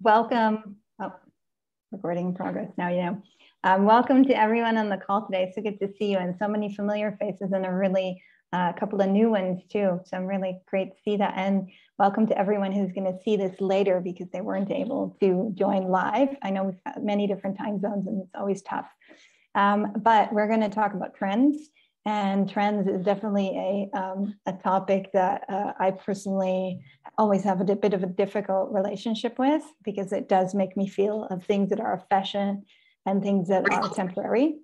welcome. Oh, recording in progress now, you know. Um, welcome to everyone on the call today. So good to see you and so many familiar faces and a really a uh, couple of new ones too. So I'm really great to see that. And welcome to everyone who's going to see this later because they weren't able to join live. I know we've got many different time zones and it's always tough. Um, but we're going to talk about trends and trends is definitely a, um, a topic that uh, I personally always have a bit of a difficult relationship with because it does make me feel of things that are fashion and things that are temporary.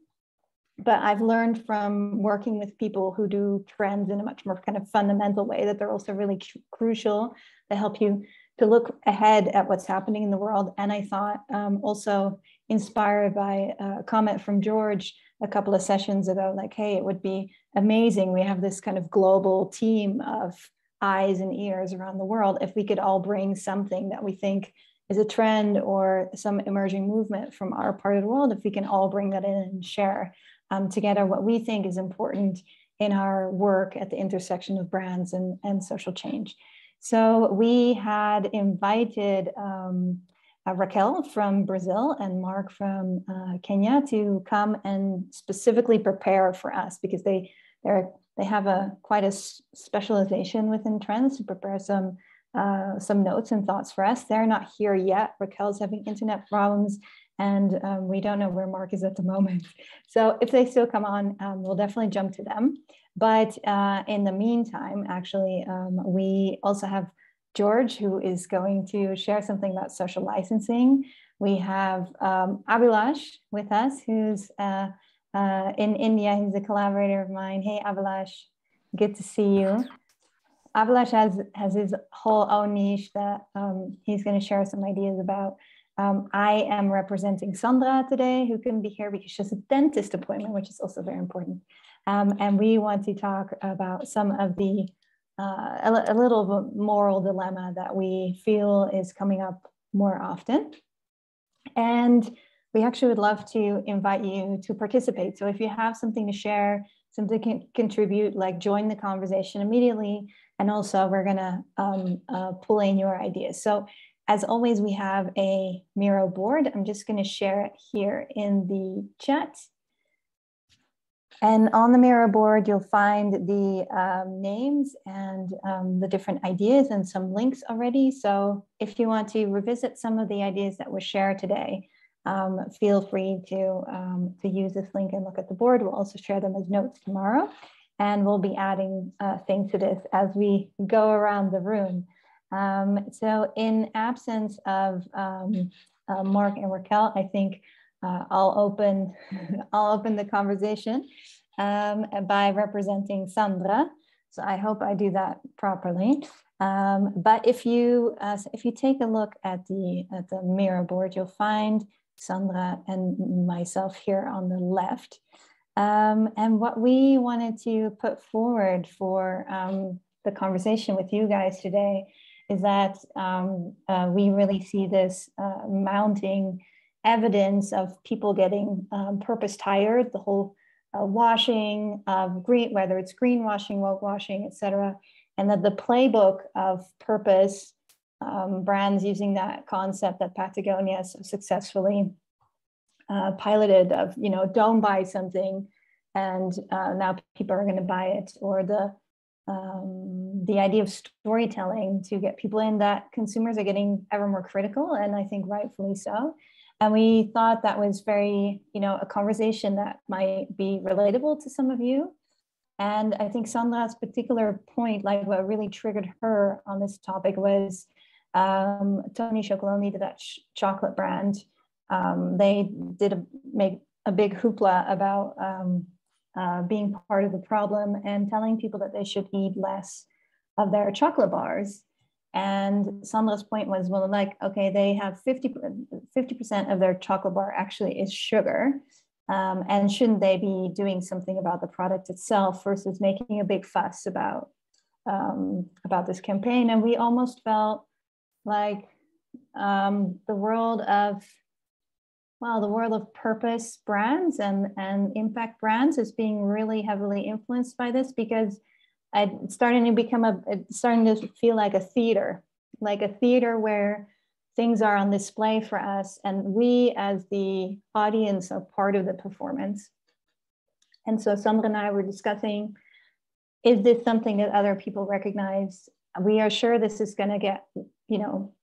But I've learned from working with people who do trends in a much more kind of fundamental way that they're also really crucial to help you to look ahead at what's happening in the world. And I thought um, also inspired by a comment from George a couple of sessions ago, like, hey, it would be amazing. We have this kind of global team of eyes and ears around the world. If we could all bring something that we think is a trend or some emerging movement from our part of the world, if we can all bring that in and share um, together what we think is important in our work at the intersection of brands and, and social change. So we had invited um, uh, Raquel from Brazil and Mark from uh, Kenya to come and specifically prepare for us because they they they have a quite a specialization within trends to prepare some uh, some notes and thoughts for us. They're not here yet. Raquel's having internet problems and um, we don't know where Mark is at the moment. So if they still come on, um, we'll definitely jump to them. But uh, in the meantime, actually, um, we also have George, who is going to share something about social licensing. We have um, Abhilash with us, who's uh, uh, in India. He's a collaborator of mine. Hey, Abhilash, good to see you. Abhilash has, has his whole own niche that um, he's going to share some ideas about. Um, I am representing Sandra today, who couldn't be here because she has a dentist appointment, which is also very important. Um, and we want to talk about some of the uh, a, a, little of a moral dilemma that we feel is coming up more often. And we actually would love to invite you to participate. So if you have something to share, something to contribute, like join the conversation immediately. And also we're gonna um, uh, pull in your ideas. So as always, we have a Miro board. I'm just gonna share it here in the chat. And on the Miro board, you'll find the um, names and um, the different ideas and some links already. So if you want to revisit some of the ideas that were shared today, um, feel free to, um, to use this link and look at the board. We'll also share them as notes tomorrow. And we'll be adding uh, things to this as we go around the room. Um, so in absence of um, uh, Mark and Raquel, I think uh, I'll open I'll open the conversation um, by representing Sandra. So I hope I do that properly. Um, but if you uh, if you take a look at the at the Miro board, you'll find Sandra and myself here on the left. Um, and what we wanted to put forward for um, the conversation with you guys today is that um, uh, we really see this uh, mounting evidence of people getting um, purpose tired, the whole uh, washing of green, whether it's greenwashing, woke washing, et cetera, and that the playbook of purpose um, brands using that concept that Patagonia so successfully uh, piloted of, you know, don't buy something and uh, now people are going to buy it or the um, the idea of storytelling to get people in that consumers are getting ever more critical and i think rightfully so and we thought that was very you know a conversation that might be relatable to some of you and i think sandra's particular point like what really triggered her on this topic was um, tony chocolonely the dutch chocolate brand um, they did a, make a big hoopla about um, uh, being part of the problem and telling people that they should eat less of their chocolate bars. And Sandra's point was, well, like, okay, they have 50, 50% of their chocolate bar actually is sugar. Um, and shouldn't they be doing something about the product itself versus making a big fuss about, um, about this campaign? And we almost felt like um, the world of well, the world of purpose brands and, and impact brands is being really heavily influenced by this because it's starting to become a, starting to feel like a theater, like a theater where things are on display for us and we as the audience are part of the performance and so Sandra and I were discussing, is this something that other people recognize? We are sure this is gonna get, you know,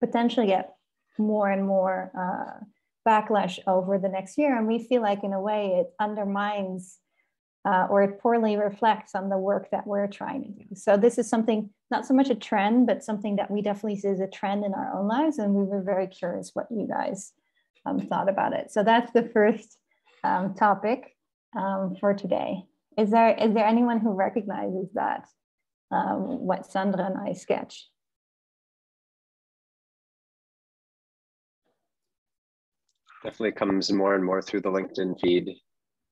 potentially get more and more uh, backlash over the next year. And we feel like in a way it undermines uh, or it poorly reflects on the work that we're trying to do. So this is something, not so much a trend, but something that we definitely see as a trend in our own lives. And we were very curious what you guys um, thought about it. So that's the first um, topic um, for today. Is there, is there anyone who recognizes that, um, what Sandra and I sketch? Definitely comes more and more through the LinkedIn feed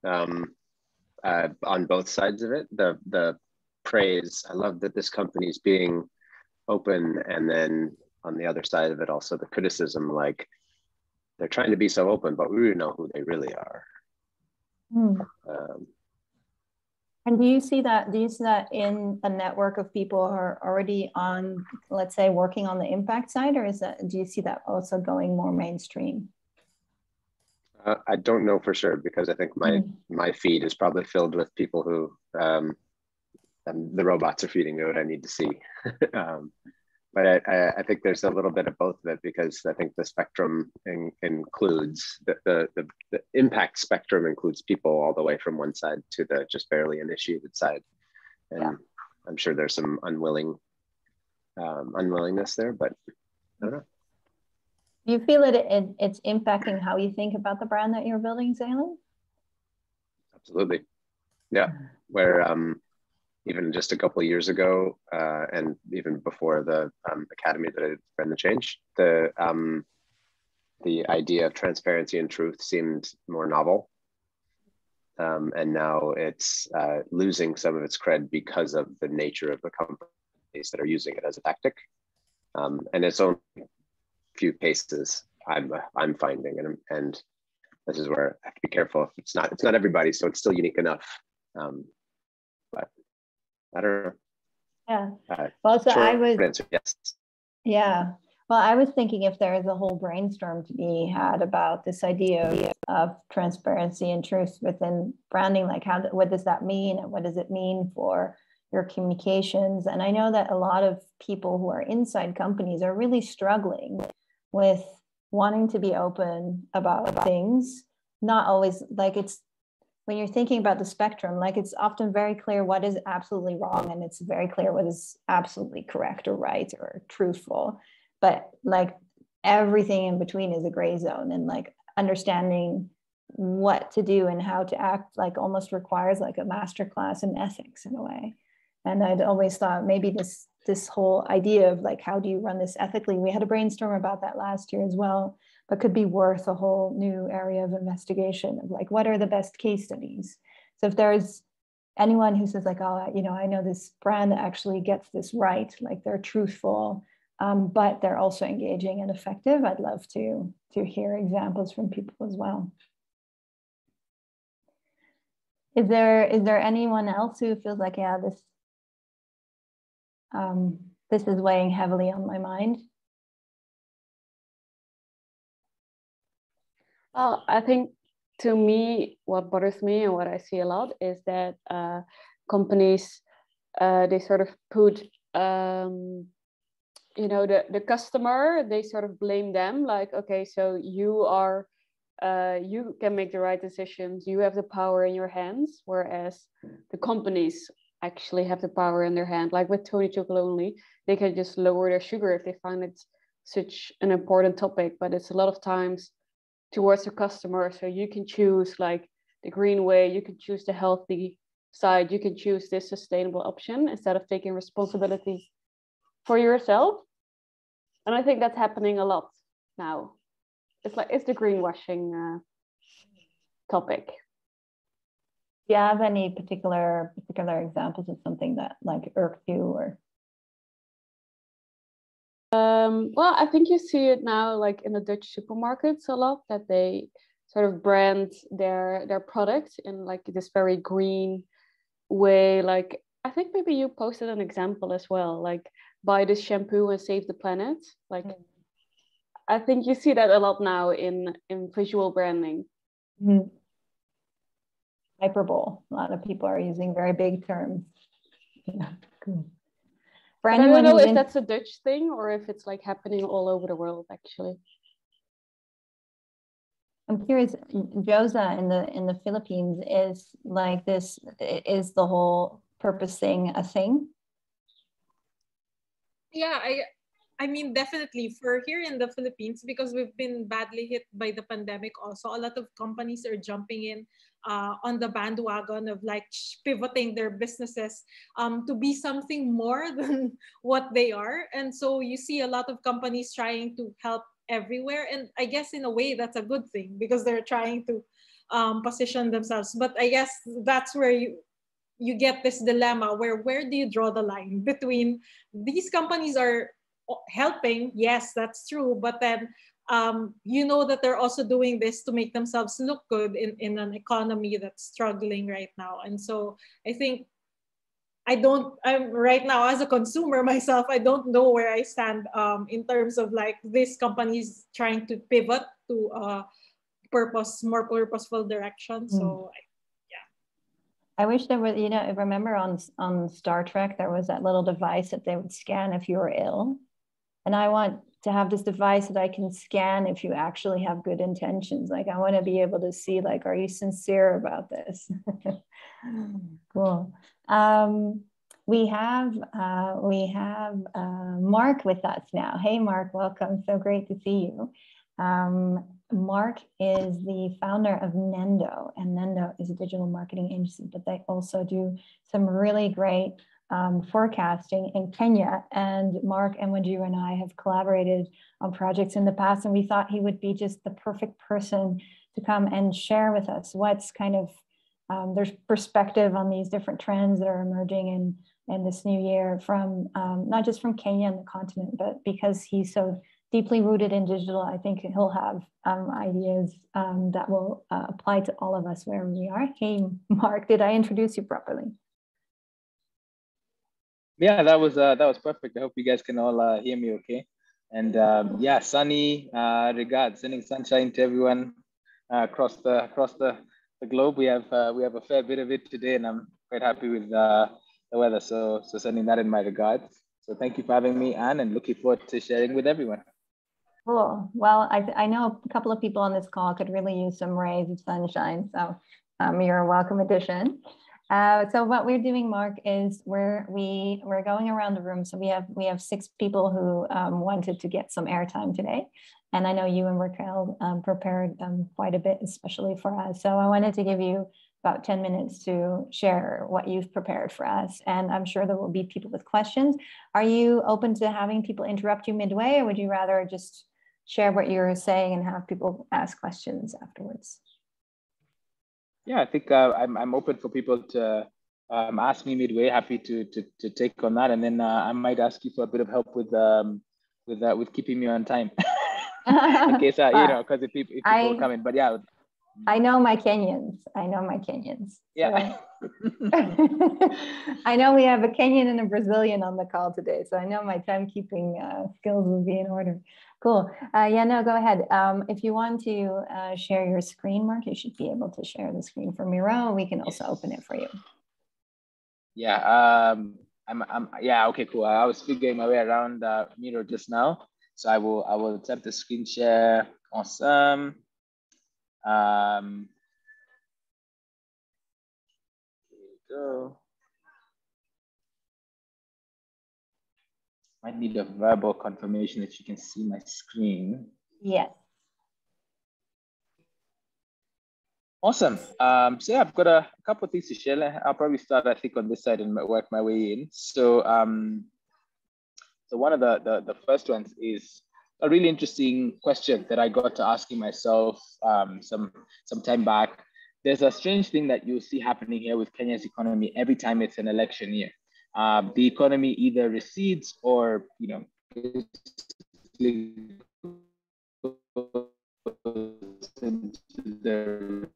um, uh, on both sides of it. The, the praise, I love that this company is being open. And then on the other side of it, also the criticism, like they're trying to be so open, but we really know who they really are. Mm. Um, and do you see that? Do you see that in a network of people who are already on, let's say, working on the impact side, or is that? Do you see that also going more mainstream? Uh, I don't know for sure because I think my mm. my feed is probably filled with people who um, the robots are feeding me what I need to see. um, but I, I, think there's a little bit of both of it because I think the spectrum in, includes the, the, the, the, impact spectrum includes people all the way from one side to the just barely initiated side. And yeah. I'm sure there's some unwilling um, unwillingness there, but I don't know. You feel it, it it's impacting how you think about the brand that you're building, Zaylen? Absolutely. Yeah. Where um even just a couple of years ago, uh, and even before the um, academy that I ran the change, the um, the idea of transparency and truth seemed more novel, um, and now it's uh, losing some of its cred because of the nature of the companies that are using it as a tactic, um, and it's only few cases I'm I'm finding, and and this is where I have to be careful. If it's not it's not everybody, so it's still unique enough. Um, but I don't know. Yeah. Uh, well, so I was. Answer, yes. Yeah. Well, I was thinking if there is a whole brainstorm to be had about this idea of, of transparency and truth within branding, like how what does that mean, and what does it mean for your communications? And I know that a lot of people who are inside companies are really struggling with wanting to be open about things. Not always like it's when you're thinking about the spectrum, like it's often very clear what is absolutely wrong and it's very clear what is absolutely correct or right or truthful. But like everything in between is a gray zone and like understanding what to do and how to act like almost requires like a master class in ethics in a way. And I'd always thought maybe this this whole idea of like how do you run this ethically? We had a brainstorm about that last year as well but could be worth a whole new area of investigation of like what are the best case studies so if there's anyone who says like oh you know i know this brand that actually gets this right like they're truthful um, but they're also engaging and effective i'd love to to hear examples from people as well is there is there anyone else who feels like yeah this um, this is weighing heavily on my mind. Well, I think to me, what bothers me and what I see a lot is that uh, companies uh, they sort of put um, you know the the customer they sort of blame them like okay so you are uh, you can make the right decisions you have the power in your hands whereas the companies actually have the power in their hand like with Tony Chocolonely they can just lower their sugar if they find it such an important topic but it's a lot of times towards the customer. So you can choose like the green way, you can choose the healthy side, you can choose this sustainable option instead of taking responsibility for yourself. And I think that's happening a lot now. It's like it's the greenwashing uh, topic. Do you have any particular particular examples of something that like irked you or um, well, I think you see it now, like in the Dutch supermarkets, a lot that they sort of brand their their product in like this very green way. Like I think maybe you posted an example as well, like buy this shampoo and save the planet. Like mm. I think you see that a lot now in in visual branding. Mm-hmm. Hyperbole. A lot of people are using very big terms. Yeah, cool. For anyone I don't know if in... that's a Dutch thing or if it's like happening all over the world, actually. I'm curious, Josa in the in the Philippines is like this. Is the whole purpose thing a thing? Yeah, I I mean, definitely for here in the Philippines, because we've been badly hit by the pandemic also, a lot of companies are jumping in uh, on the bandwagon of like pivoting their businesses um, to be something more than what they are. And so you see a lot of companies trying to help everywhere. And I guess in a way, that's a good thing because they're trying to um, position themselves. But I guess that's where you, you get this dilemma where where do you draw the line between these companies are helping yes that's true but then um, you know that they're also doing this to make themselves look good in, in an economy that's struggling right now. And so i think i don't i'm right now as a consumer myself i don't know where i stand um, in terms of like these companies trying to pivot to a purpose more purposeful direction. Mm. so I wish there was, you know, I remember on on Star Trek there was that little device that they would scan if you were ill, and I want to have this device that I can scan if you actually have good intentions. Like I want to be able to see, like, are you sincere about this? cool. Um, we have uh, we have uh, Mark with us now. Hey, Mark, welcome. So great to see you. Um, Mark is the founder of Nendo, and Nendo is a digital marketing agency, but they also do some really great um, forecasting in Kenya. And Mark Kaigwa and I have collaborated on projects in the past, and we thought he would be just the perfect person to come and share with us what's kind of um, there's perspective on these different trends that are emerging in in this new year from um, not just from Kenya and the continent, but because he's so deeply rooted in digital, I think he'll have um, ideas um, that will uh, apply to all of us where we are. Hey, Mark, did I introduce you properly? Yeah, that was uh, that was perfect. I hope you guys can all uh, hear me okay. And um, yeah, sunny uh, regards, sending sunshine to everyone uh, across the across the, the globe. We have uh, we have a fair bit of it today, and I'm quite happy with uh, the weather. So so sending that in my regards. So thank you for having me, Anne, and looking forward to sharing with everyone. Cool. Well, I, I know a couple of people on this call could really use some rays of sunshine. So um, you're a welcome addition. Uh, so what we're doing, Mark, is we're we we're going around the room. So we have we have six people who um, wanted to get some airtime today, and I know you and Raquel um, prepared um, quite a bit, especially for us. So I wanted to give you about 10 minutes to share what you've prepared for us. And I'm sure there will be people with questions. Are you open to having people interrupt you midway, or would you rather just share what you're saying and have people ask questions afterwards? Yeah, I think uh, I'm, I'm open for people to um, ask me midway. Happy to, to, to take on that, and then uh, I might ask you for a bit of help with um, with uh, with keeping me on time, in case uh, you know, because if people, if people I, are coming. But yeah, I know my Kenyans. I know my Kenyans. Yeah. I know we have a Kenyan and a Brazilian on the call today, so I know my timekeeping uh, skills will be in order. Cool. Uh, yeah, no, go ahead. Um, if you want to uh, share your screen, Mark, you should be able to share the screen for Miro. We can also open it for you. Yeah. Um, I'm, I'm, yeah. Okay. Cool. I was figuring my way around uh, Miro just now, so I will. I will attempt the screen share. Awesome. Um, here we go. Might need a verbal confirmation that you can see my screen. Yes. Awesome. Um, so yeah, I've got a, a, couple of things to share. I'll probably start, I think, on this side and work my way in. So, um, so one of the, the, the first ones is a really interesting question that I got to asking myself um, some some time back. There's a strange thing that you see happening here with Kenya's economy every time it's an election year um, the economy either recedes or you know the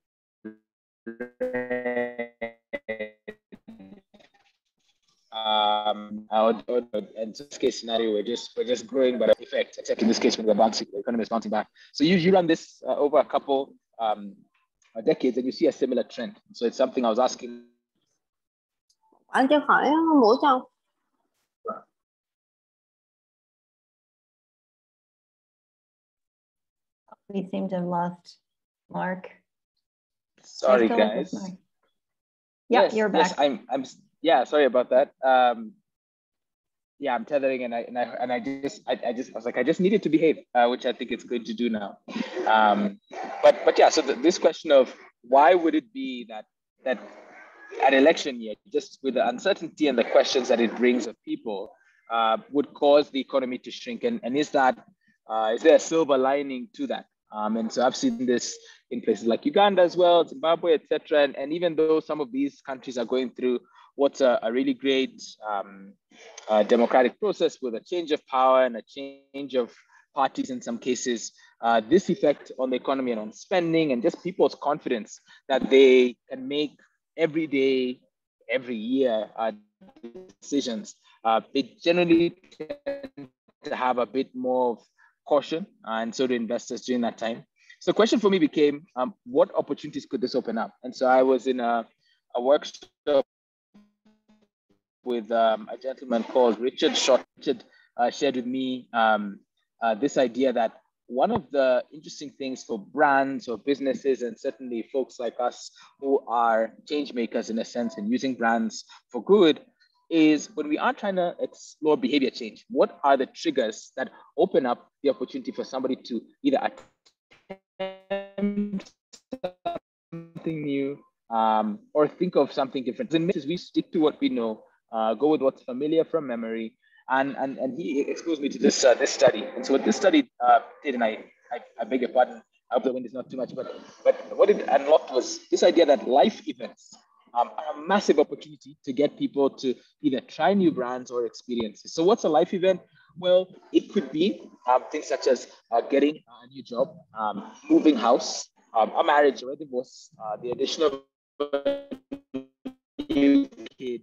um, in this case scenario, we're just we're just growing by effect, except in this case when the bank situation economy is bouncing back. So you, you run this uh, over a couple um, uh, decades and you see a similar trend. So it's something I was asking. Anh cho hỏi mũi cho. We seem to have lost Mark. Sorry, guys. Yeah, yes, you're back. Yes, I'm. I'm. Yeah, sorry about that. Um, yeah, I'm tethering, and I and I and I just I, I just I was like I just needed to behave, uh, which I think it's good to do now. Um, but but yeah, so the, this question of why would it be that that at election year, just with the uncertainty and the questions that it brings of people, uh, would cause the economy to shrink, and and is that uh, is there a silver lining to that? Um, and so I've seen this in places like Uganda as well, Zimbabwe, etc. And, and even though some of these countries are going through what's a, a really great um, uh, democratic process with a change of power and a change of parties in some cases, uh, this effect on the economy and on spending and just people's confidence that they can make every day, every year uh, decisions, uh, they generally tend to have a bit more of caution and so do investors during that time. So the question for me became, um, what opportunities could this open up? And so I was in a, a workshop with um, a gentleman called Richard Shotton. Richard uh, shared with me um, uh, this idea that one of the interesting things for brands or businesses, and certainly folks like us who are change makers in a sense and using brands for good, is when we are trying to explore behavior change, what are the triggers that open up the opportunity for somebody to either attempt something new um, or think of something different? In we stick to what we know, uh, go with what's familiar from memory. And, and, and he exposed me to this, uh, this study. And so what this study uh, did, and I, I, I beg your pardon, I hope the wind is not too much, but, but what it unlocked was this idea that life events um, are a massive opportunity to get people to either try new brands or experiences. So what's a life event? Well, it could be um, things such as uh, getting a new job, um, moving house, um, a marriage or a divorce, uh, the addition of a new kid,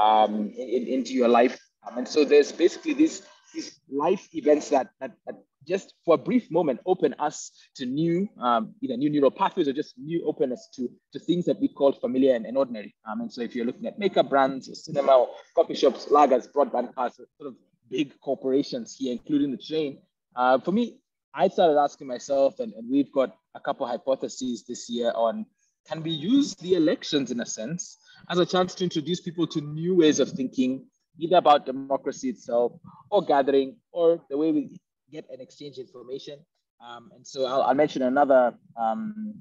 um, in, into your life. Um, and so there's basically these, these life events that, that, that just for a brief moment open us to new, um, either new neural pathways or just new openness to, to things that we call familiar and, and ordinary. Um, and so if you're looking at makeup brands, or cinema, or coffee shops, lagers, broadband cars, sort of big corporations here, including the train, uh, for me, I started asking myself, and, and we've got a couple hypotheses this year on can we use the elections in a sense as a chance to introduce people to new ways of thinking, either about democracy itself or gathering or the way we get and exchange information. Um, and so I'll, I'll mention another um,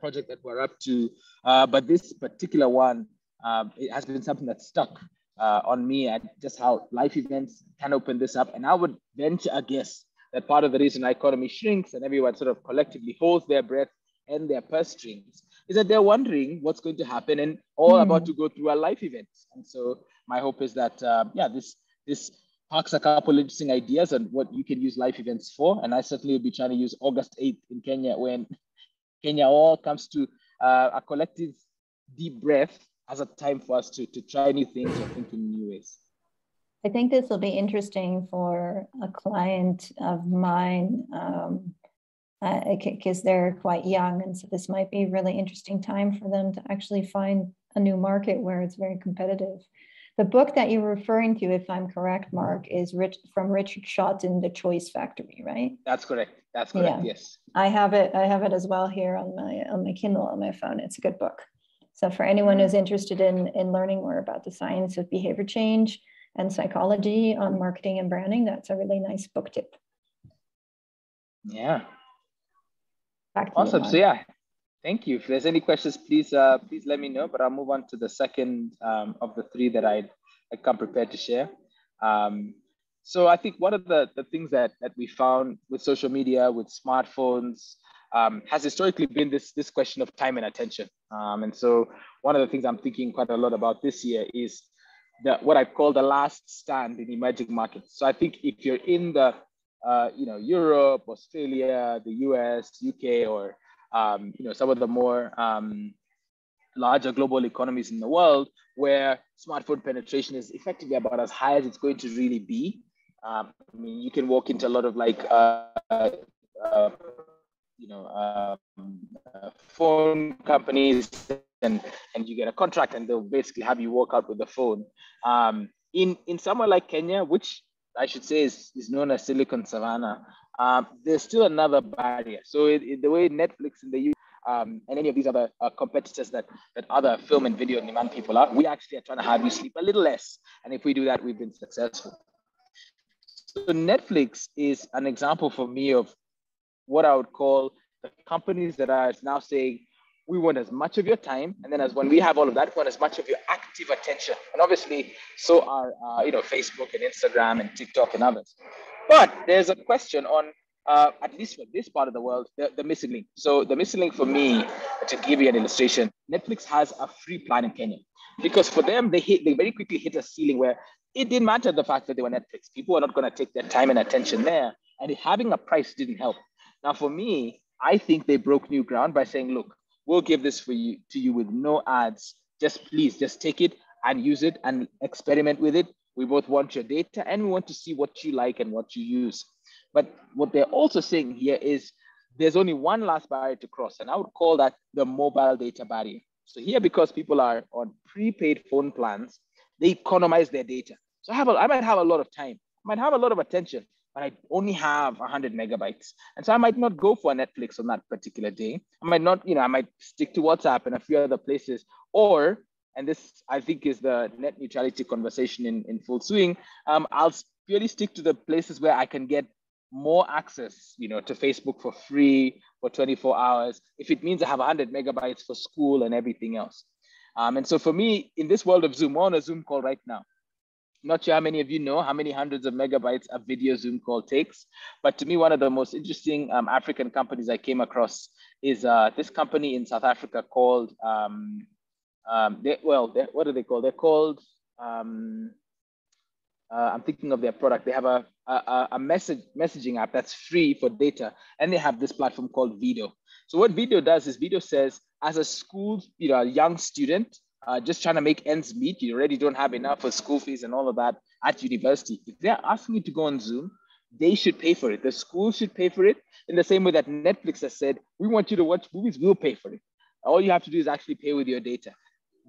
project that we're up to, uh, but this particular one, um, it has been something that stuck uh, on me and just how life events can open this up. And I would venture a guess that part of the reason our economy shrinks and everyone sort of collectively holds their breath and their purse strings is that they're wondering what's going to happen and all mm. about to go through a life event. And so my hope is that, uh, yeah, this, this parks a couple interesting ideas on what you can use life events for. And I certainly will be trying to use August 8th in Kenya when Kenya all comes to uh, a collective deep breath as a time for us to, to try new things or think in new ways. I think this will be interesting for a client of mine. Um, because uh, they're quite young. And so this might be a really interesting time for them to actually find a new market where it's very competitive. The book that you're referring to, if I'm correct, Mark, is Rich, from Richard Shotton, The Choice Factory, right? That's correct. That's correct. Yeah. Yes. I have it. I have it as well here on my on my Kindle on my phone. It's a good book. So for anyone who's interested in in learning more about the science of behavior change and psychology on marketing and branding, that's a really nice book tip. Yeah, awesome. So yeah, thank you. If there's any questions, please uh, please let me know. But I'll move on to the second um, of the three that I I come prepared to share. Um, so I think one of the, the things that, that we found with social media, with smartphones, um, has historically been this, this question of time and attention. Um, and so one of the things I'm thinking quite a lot about this year is the, what I call the last stand in emerging markets. So I think if you're in the uh, you know, Europe, Australia, the US, UK, or um, you know, some of the more um, larger global economies in the world where smartphone penetration is effectively about as high as it's going to really be. Um, I mean, you can walk into a lot of like, uh, uh, you know, um, uh, phone companies and, and you get a contract and they'll basically have you walk out with the phone. Um, in, in somewhere like Kenya, which I should say is, is known as Silicon Savannah, um, there's still another barrier. So it, it, the way Netflix in the US um, and any of these other uh, competitors that, that other film and video demand people are, we actually are trying to have you sleep a little less. And if we do that, we've been successful. So Netflix is an example for me of what I would call the companies that are now saying, we want as much of your time, and then as when we have all of that, we want as much of your active attention. And obviously, so are uh, you know Facebook and Instagram and TikTok and others. But there's a question on uh, at least for this part of the world, the, the missing link. So the missing link for me, to give you an illustration, Netflix has a free plan in Kenya because for them they hit they very quickly hit a ceiling where it didn't matter the fact that they were Netflix. People were not going to take their time and attention there, and having a price didn't help. Now for me, I think they broke new ground by saying, look, we'll give this for you to you with no ads. Just please, just take it and use it and experiment with it. We both want your data and we want to see what you like and what you use. But what they're also saying here is there's only one last barrier to cross, and I would call that the mobile data barrier. So here, because people are on prepaid phone plans, they economize their data. So I have a, I might have a lot of time, I might have a lot of attention, but I only have 100 megabytes. And so I might not go for Netflix on that particular day. I might not, you know, I might stick to WhatsApp and a few other places. Or, and this I think is the net neutrality conversation in, in full swing, um, I'll purely stick to the places where I can get more access, you know, to Facebook for free for 24 hours. If it means I have 100 megabytes for school and everything else. Um, and so for me, in this world of Zoom, we're on a Zoom call right now. Not sure how many of you know how many hundreds of megabytes a video Zoom call takes, but to me, one of the most interesting um, African companies I came across is uh, this company in South Africa called, um, um, they, well, they, what are they called? They're called, um, uh, I'm thinking of their product. They have a, a, a message messaging app that's free for data, and they have this platform called Vidu. So what Vidu does is Vidu says, as a school, you know, a young student, uh, just trying to make ends meet, you already don't have enough for school fees and all of that at university. If they're asking you to go on Zoom, they should pay for it. The school should pay for it in the same way that Netflix has said, we want you to watch movies, we'll pay for it. All you have to do is actually pay with your data.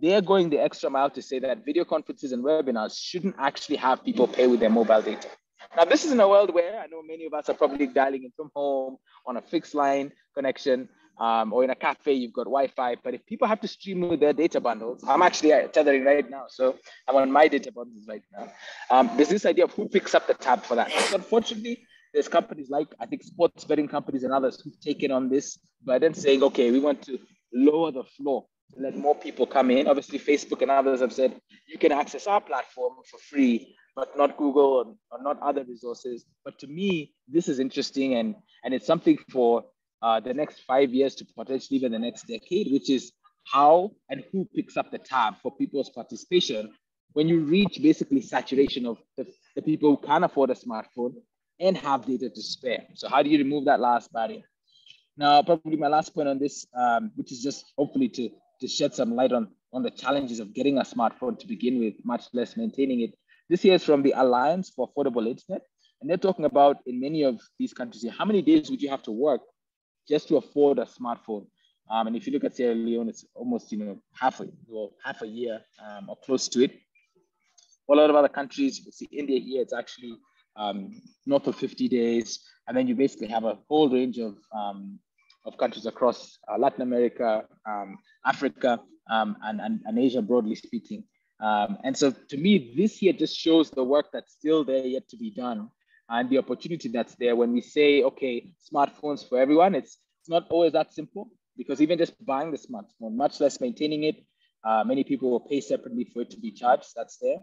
They're going the extra mile to say that video conferences and webinars shouldn't actually have people pay with their mobile data. Now, this is in a world where I know many of us are probably dialing in from home on a fixed line connection um, or in a cafe, you've got Wi-Fi. But if people have to stream with their data bundles, I'm actually tethering right now, so I'm on my data bundles right now. Um, there's this idea of who picks up the tab for that. So unfortunately, there's companies like I think sports betting companies and others who've taken on this burden, saying, okay, we want to lower the floor let more people come in. Obviously, Facebook and others have said you can access our platform for free, but not Google or, or not other resources. But to me, this is interesting and and it's something for uh, the next five years to potentially even the next decade, which is how and who picks up the tab for people's participation when you reach basically saturation of the, the people who can afford a smartphone and have data to spare. So how do you remove that last barrier? Now, probably my last point on this, um, which is just hopefully to, to shed some light on, on the challenges of getting a smartphone to begin with, much less maintaining it. This here is from the Alliance for Affordable Internet. And they're talking about in many of these countries, how many days would you have to work just to afford a smartphone. Um, and if you look at Sierra Leone, it's almost you know half a well, half a year um, or close to it. a lot of other countries, you can see India here, it's actually um, north of 50 days, and then you basically have a whole range of um, of countries across uh, Latin America, um, Africa, um, and, and, and Asia, broadly speaking. and so, to me, this here just shows the work that's still there yet to be done and the opportunity that's there when we say, okay, smartphones for everyone, it's, it's not always that simple because even just buying the smartphone, much less maintaining it, uh, many people will pay separately for it to be charged. That's there.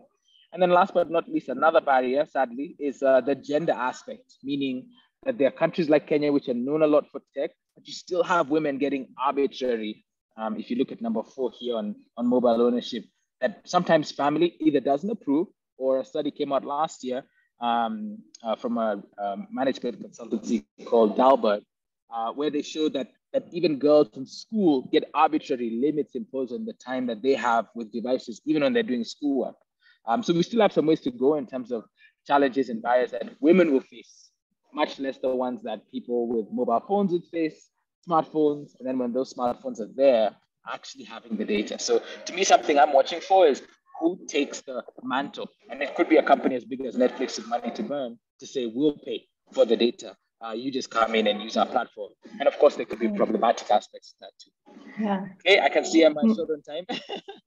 And then last but not least, another barrier, sadly, is uh, the gender aspect, meaning that there are countries like Kenya, which are known a lot for tech, but you still have women getting arbitrary. Um, if you look at number four here on, on mobile ownership, that sometimes family either doesn't approve or a study came out last year um, uh, from a, a, management consultancy called Dalberg, uh, where they show that, that even girls in school get arbitrary limits imposed on the time that they have with devices, even when they're doing schoolwork. Um, so we still have some ways to go in terms of challenges and barriers that women will face, much less the ones that people with mobile phones would face, smartphones, and then when those smartphones are there, actually having the data. So to me, something I'm watching for is who takes the mantle. And it could be a company as big as Netflix with money to burn to say, we'll pay for the data. Uh, you just come in and use our platform. And of course, there could be problematic aspects to that too. Yeah. Okay, I can see I'm short on time.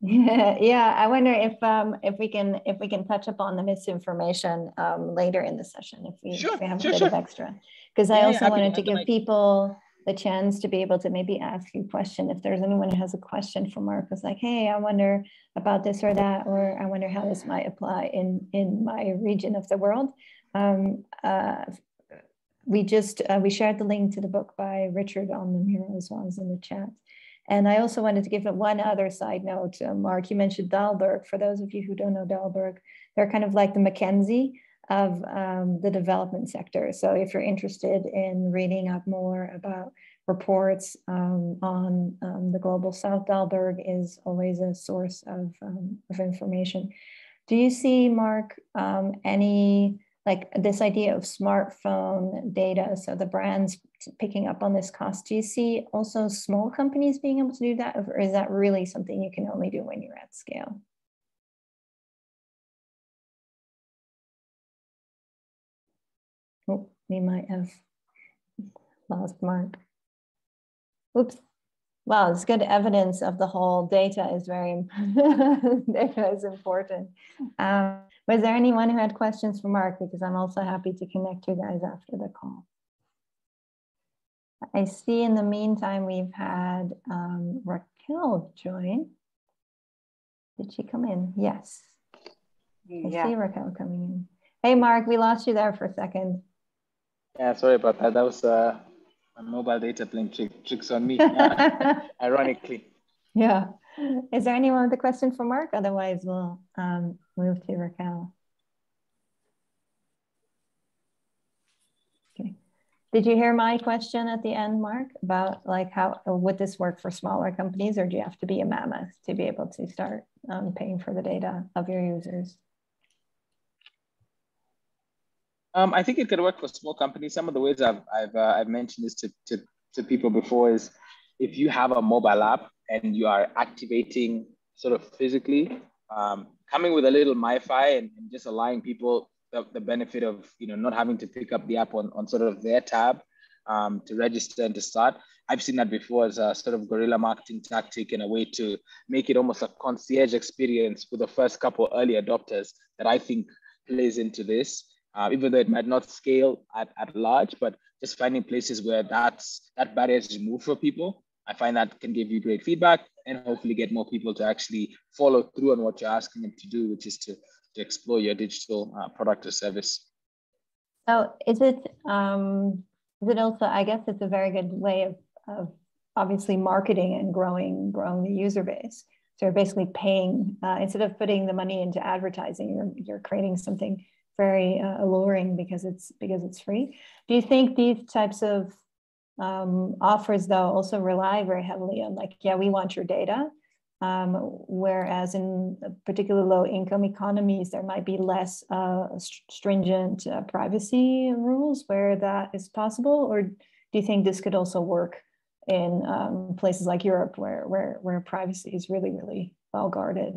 yeah, yeah. I wonder if um if we can if we can touch upon the misinformation um later in the session if we, sure, if we have sure, a bit sure. of extra. Because Yeah, I also to wanted to give people the chance to be able to maybe ask you a question. If there's anyone who has a question for Mark, was like, hey, I wonder about this or that, or I wonder how this might apply in in my region of the world. Um, uh, we just uh, we shared the link to the book by Richard on the Miro as well as in the chat. And I also wanted to give one other side note. Uh, Mark, you mentioned Dalberg. For those of you who don't know Dalberg, they're kind of like the McKinsey of um, the development sector. So if you're interested in reading up more about reports um, on um, the global south, Dalberg is always a source of, um, of information. Do you see, Mark, um, any like this idea of smartphone data? So the brands picking up on this cost. Do you see also small companies being able to do that, or is that really something you can only do when you're at scale? We might have lost Mark. Oops. Wow, it's good evidence of the whole data is very data is important. Um, was there anyone who had questions for Mark? Because I'm also happy to connect you guys after the call. I see in the meantime we've had um, Raquel join. Did she come in? Yes. Yeah. I see Raquel coming in. Hey, Mark, we lost you there for a second. Yeah, sorry about that. That was uh, my mobile data playing trick, tricks on me, ironically. Yeah. Is there anyone with a question for Mark? Otherwise, we'll um, move to Raquel. Okay. Did you hear my question at the end, Mark, about like how would this work for smaller companies, or do you have to be a mammoth to be able to start um, paying for the data of your users? Um, I think it could work for small companies. Some of the ways I've I've uh, I've mentioned this to, to to people before is if you have a mobile app and you are activating sort of physically, um, coming with a little MiFi and, and just allowing people the, the benefit of you know not having to pick up the app on, on sort of their tab um, to register and to start. I've seen that before as a sort of guerrilla marketing tactic and a way to make it almost a concierge experience with the first couple early adopters that I think plays into this uh, even though it might not scale at, at large, but just finding places where that's that barrier is removed for people. I find that can give you great feedback and hopefully get more people to actually follow through on what you're asking them to do, which is to, to explore your digital uh, product or service. So is it um, is it also? I guess it's a very good way of, of obviously marketing and growing growing the user base. So you're basically paying uh, instead of putting the money into advertising, you're you're creating something very uh, alluring because it's because it's free. Do you think these types of um, offers though also rely very heavily on like, yeah, we want your data, um, whereas in particular low income economies, there might be less uh, stringent uh, privacy rules where that is possible, or do you think this could also work in um, places like Europe where where where privacy is really really well guarded?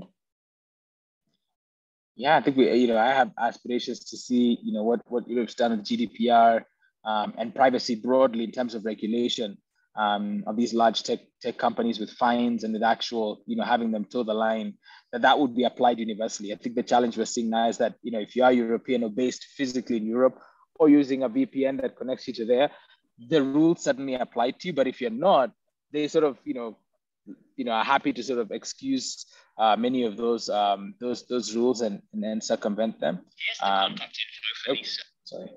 Yeah, I think we, you know, I have aspirations to see, you know, what what Europe's done with GDPR um, and privacy broadly in terms of regulation um, of these large tech tech companies with fines and with actual, you know, having them toe the line, that that would be applied universally. I think the challenge we're seeing now is that, you know, if you are European or based physically in Europe or using a VPN that connects you to there, the rules suddenly apply to you. But if you're not, they sort of, you know, you know, are happy to sort of excuse uh, many of those um, those those rules and and then circumvent them. Um, oops, sorry.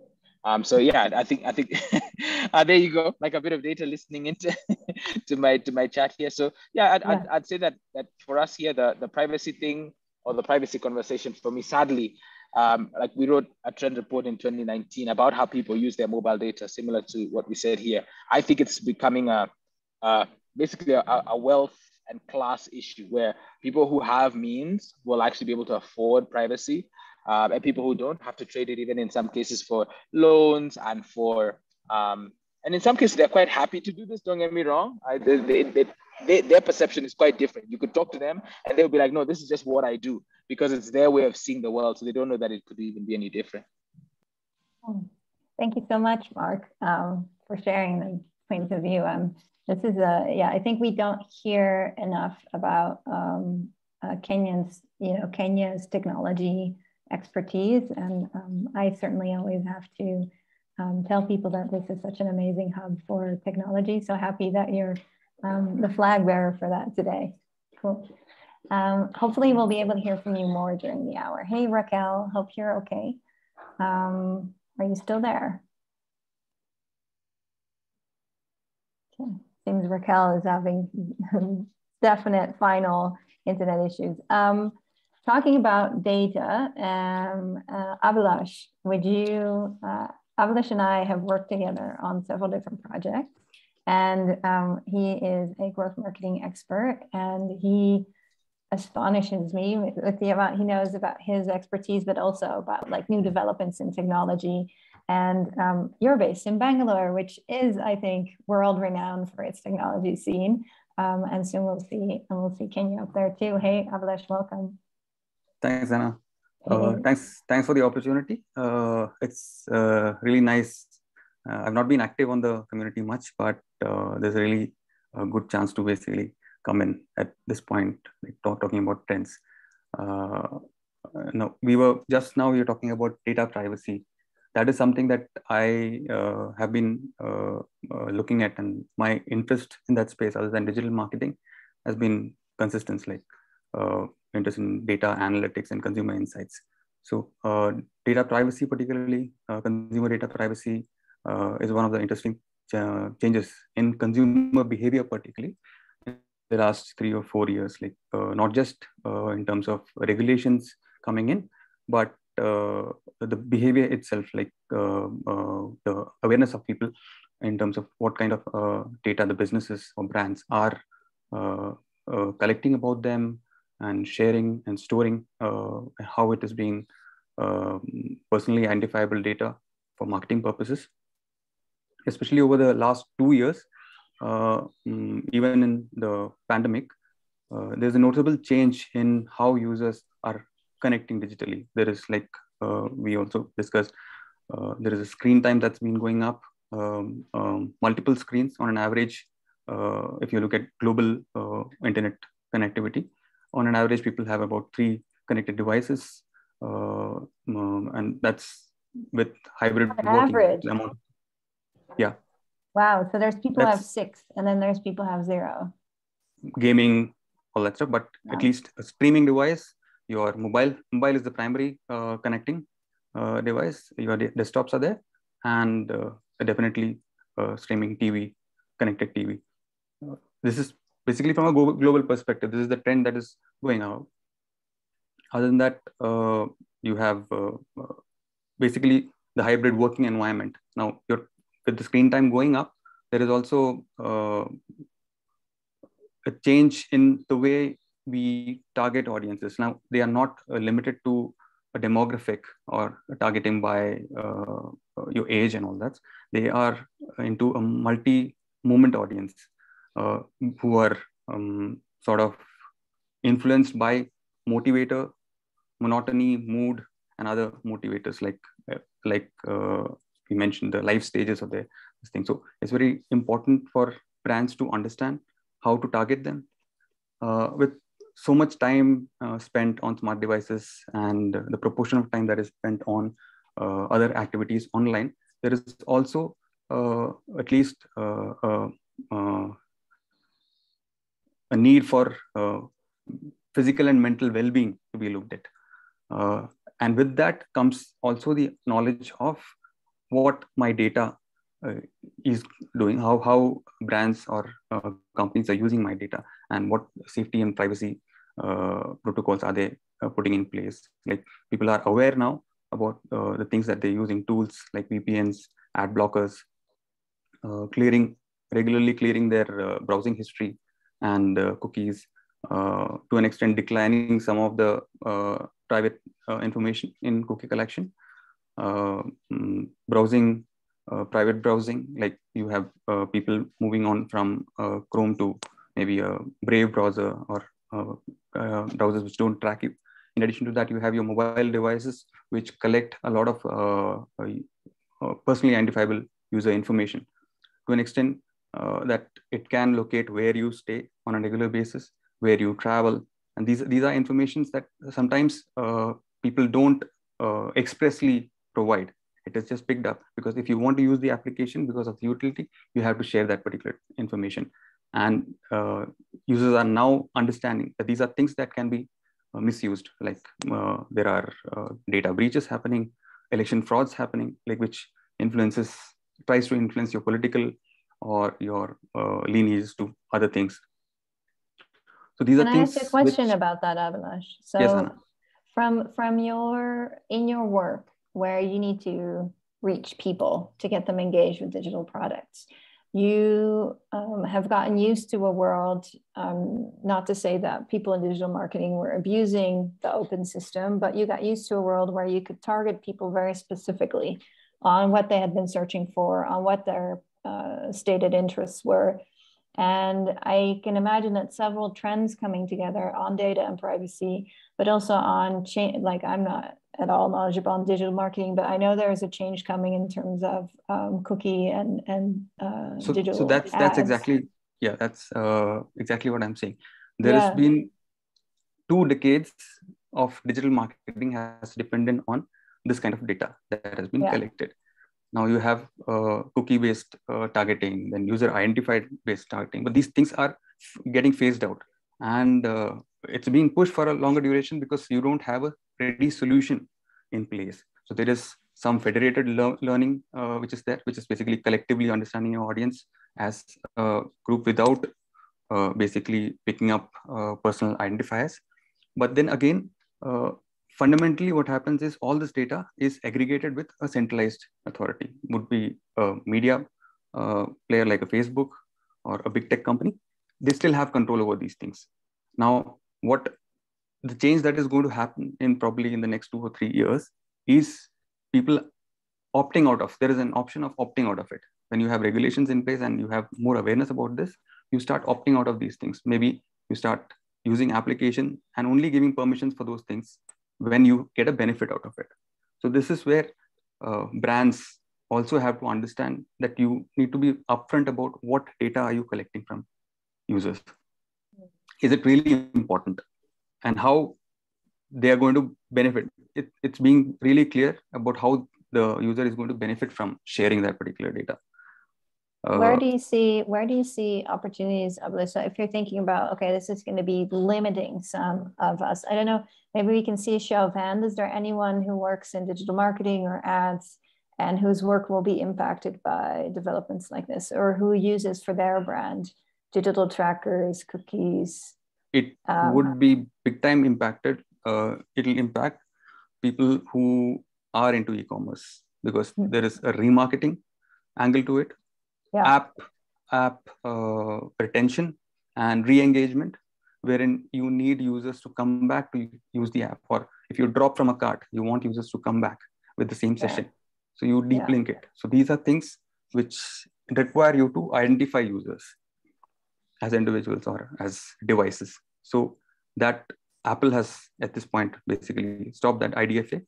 Um, so yeah, I think I think uh, there you go, like a bit of data listening into to my to my chat here. So yeah, I'd, Yeah. I'd, I'd say that that for us here, the the privacy thing or the privacy conversation for me, sadly, um, like we wrote a trend report in 2019 about how people use their mobile data, similar to what we said here. I think it's becoming a, a basically a, a wealth and class issue where people who have means will actually be able to afford privacy. um, and people who don't have to trade it even in some cases for loans and for um, and in some cases they're quite happy to do this don't get me wrong. I, they, they, they, their perception is quite different. You could talk to them and they'll be like no this is just what i do because it's their way of seeing the world so they don't know that it could even be any different. Thank you so much mark um, for sharing the points of view. Um, this is a yeah i think we don't hear enough about um, uh, kenyans you know kenya's technology expertise. And um, i certainly always have to um, tell people that this is such an amazing hub for technology. So happy that you're um, the flag bearer for that today. Cool. Um, hopefully we'll be able to hear from you more during the hour. Hey raquel hope you're okay. Um, are you still there? Okay seems Raquel is having definite final internet issues. Um, talking about data, um, uh, Vidu, uh, and I have worked together on several different projects and um, he is a growth marketing expert and he astonishes me with the amount he knows about his expertise, but also about like new developments in technology and um, you're based in Bangalore, which is, I think, world renowned for its technology scene. Um, and soon we'll see, and we'll see Kenya up there too. Hey, Abhilash, welcome. Thanks, Anna. Uh, thanks, thanks for the opportunity. Uh, it's uh, really nice. Uh, I've not been active on the community much, but uh, there's really a good chance to basically come in at this point, like talk, talking about trends. Uh, no, we were just now we were talking about data privacy that is something that I uh, have been uh, uh, looking at, and my interest in that space, other than digital marketing, has been consistent, like uh, interest in data analytics and consumer insights. So, uh, data privacy, particularly uh, consumer data privacy, is one of the interesting ch- changes in consumer behavior, particularly in the last three or four years. Like not just in terms of regulations coming in, but the behavior itself, like uh, uh, the awareness of people in terms of what kind of data the businesses or brands are collecting about them and sharing and storing how it is being personally identifiable data for marketing purposes. Especially over the last two years, uh, mm, even in the pandemic, uh, there's a notable change in how users are connecting digitally. There is like uh, we also discussed, uh, there is a screen time that's been going up, um, um, multiple screens on an average. Uh, if you look at global internet connectivity, on an average, people have about three connected devices, um, and that's with hybrid on working. Average. Yeah. Wow. So there's people that's, have six, and then there's people have zero. Gaming, all that stuff, but at least a streaming device your mobile mobile is the primary uh, connecting uh, device. Your de- desktops are there and uh, definitely uh, streaming tv connected tv uh, this is basically from a global, perspective. This is the trend that is going out. Other than that uh, you have basically the hybrid working environment. Now with the screen time going up there is also a change in the way we target audiences. Now, they are not uh, limited to a demographic or targeting by uh, uh, your age and all that. They are into a multi movement audience uh, who are um, sort of influenced by motivator, monotony, mood, and other motivators like uh, like uh, we mentioned the life stages of the this thing. So it's very important for brands to understand how to target them uh, with so much time uh, spent on smart devices and the proportion of time that is spent on uh, other activities online, there is also uh, at least uh, uh, uh, a need for physical and mental well-being to be looked at. and with that comes also the knowledge of what my data is doing, how, how brands or uh, companies are using my data, and what safety and privacy uh, protocols are they putting in place. Like people are aware now about the things that they're using, tools like VPNs, ad blockers, clearing regularly clearing their browsing history and cookies uh, to an extent declining some of the uh, private uh, information in cookie collection. Uh, mm, browsing, uh, private browsing, like you have uh, people moving on from uh, Chrome to maybe a Brave browser or browsers which don't track you. In addition to that, you have your mobile devices which collect a lot of personally identifiable user information. To an extent that it can locate where you stay on a regular basis, where you travel, and these these are informations that sometimes uh, people don't uh, expressly provide it is just picked up because if you want to use the application because of the utility you have to share that particular information and uh, users are now understanding that these are things that can be uh, misused like uh, there are uh, data breaches happening election frauds happening like which influences tries to influence your political or your lineages to other things so these Can are I things. ask a question which... about that, Abhilash? So yes, Anna. from from your in your work where you need to reach people to get them engaged with digital products, you um, have gotten used to a world. Um, not to say that people in digital marketing were abusing the open system, but you got used to a world where you could target people very specifically on what they had been searching for, on what their uh, stated interests were and I can imagine that several trends coming together on data and privacy, but also on change. Like I'm not at all knowledgeable on digital marketing, but I know there is a change coming in terms of um, cookie and and uh, so, digital. So that's ads. that's exactly yeah, that's uh, exactly what I'm saying. There yeah. has been two decades of digital marketing has depended on this kind of data that has been yeah. collected now you have uh, cookie based uh, targeting then user identified based targeting but these things are getting phased out. And uh, it's being pushed for a longer duration because you don't have a ready solution in place. So there is some federated le- learning uh, which is there which is basically collectively understanding your audience as a group without uh, basically picking up uh, personal identifiers. But then again fundamentally what happens is all this data is aggregated with a centralized authority. Would be a media uh, player like a facebook or a big tech company. They still have control over these things. Now what the change that is going to happen in probably in the next two or three years is people opting out of there is an option of opting out of it. When you have regulations in place and you have more awareness about this you start opting out of these things. Maybe you start using application and only giving permissions for those things when you get a benefit out of it. So this is where uh, brands also have to understand that you need to be upfront about what data are you collecting from users. Is it really important? And how they are going to benefit. It, it's being really clear about how the user is going to benefit from sharing that particular data. Uh, where do you see where do you see opportunities of this? So if you're thinking about okay, this is going to be limiting some of us. I don't know. Maybe we can see a show of hands. Is there anyone who works in digital marketing or ads and whose work will be impacted by developments like this, or who uses for their brand digital trackers, cookies? It um, would be big time impacted. Uh, it'll impact people who are into e-commerce because mm-hmm. there is a remarketing angle to it yeah. app app uh, retention and re-engagement wherein you need users to come back to use the app. Or if you drop from a cart you want users to come back with the same session. So you deep link yeah. it. So these are things which require you to identify users as individuals or as devices. So that apple has at this point basically stopped that idfa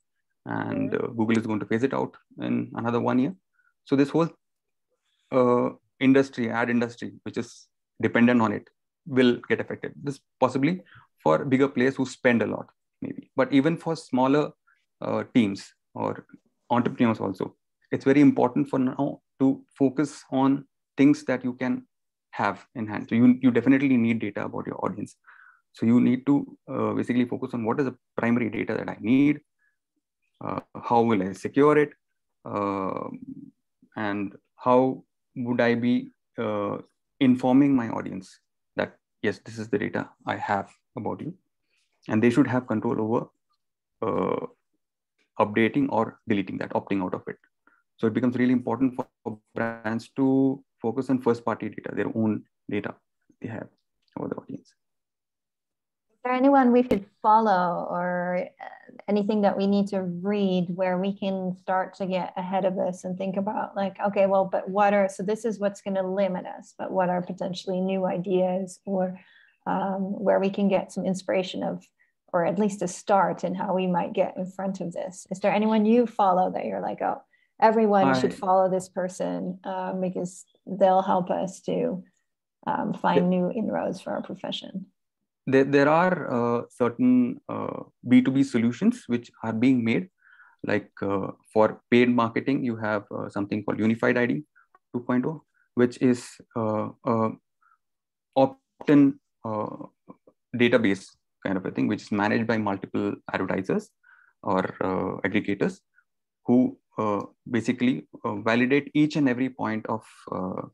and uh, google is going to phase it out in another one year. So this whole uh, industry, ad industry, which is dependent on it, will get affected. This possibly for bigger players who spend a lot, maybe. But even for smaller uh, teams or entrepreneurs also, it's very important for now to focus on things that you can have in hand. So you, you definitely need data about your audience. So you need to uh, basically focus on what is the primary data that I need, uh, how will I secure it, uh, and how would I be uh, informing my audience yes, this is the data I have about you, and they should have control over uh, updating or deleting that, opting out of it. So it becomes really important for brands to focus on first-party data, their own data they have over the audience. Is there anyone we should follow or anything that we need to read where we can start to get ahead of this and think about like, okay, well, but what are, so this is what's going to limit us, but what are potentially new ideas or um, where we can get some inspiration of, or at least a start in how we might get in front of this. Is there anyone you follow that you're like, oh, everyone I, should follow this person um, because they'll help us to um, find new inroads for our profession? There, there are uh, certain uh, B2B solutions which are being made. Like uh, for paid marketing, you have uh, something called Unified ID 2.0, which is uh, opt-in uh, database kind of a thing, which is managed by multiple advertisers or aggregators who basically validate each and every point of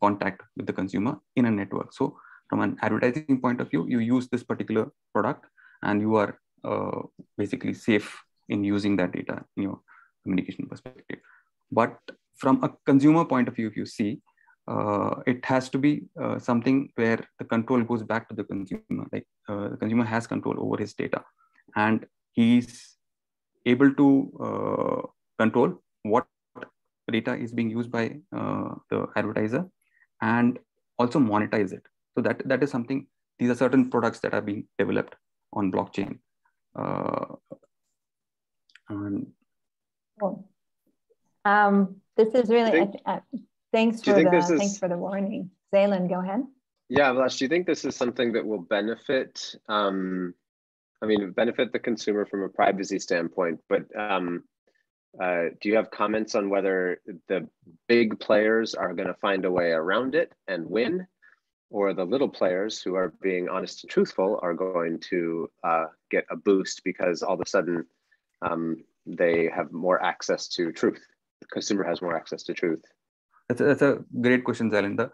contact with the consumer in a network. So from an advertising point of view, you use this particular product and you are uh, basically safe in using that data in your communication perspective. But from a consumer point of view, if you see, uh, it has to be uh, something where the control goes back to the consumer. Like uh, the consumer has control over his data, and he's able to uh, control what data is being used by uh, the advertiser, and also monetize it. So that that is something. These are certain products that are being developed on blockchain. Uh, and, um, this is really think, uh, thanks for the is, thanks for the warning. Zaylan, go ahead. Yeah, Vlash, do you think this is something that will benefit? Um, I mean, benefit the consumer from a privacy standpoint, but um, uh, do you have comments on whether the big players are going to find a way around it and win, or the little players who are being honest and truthful are going to uh, get a boost because all of a sudden um, they have more access to truth. The consumer has more access to truth. That's a, that's a great question, Zalin. The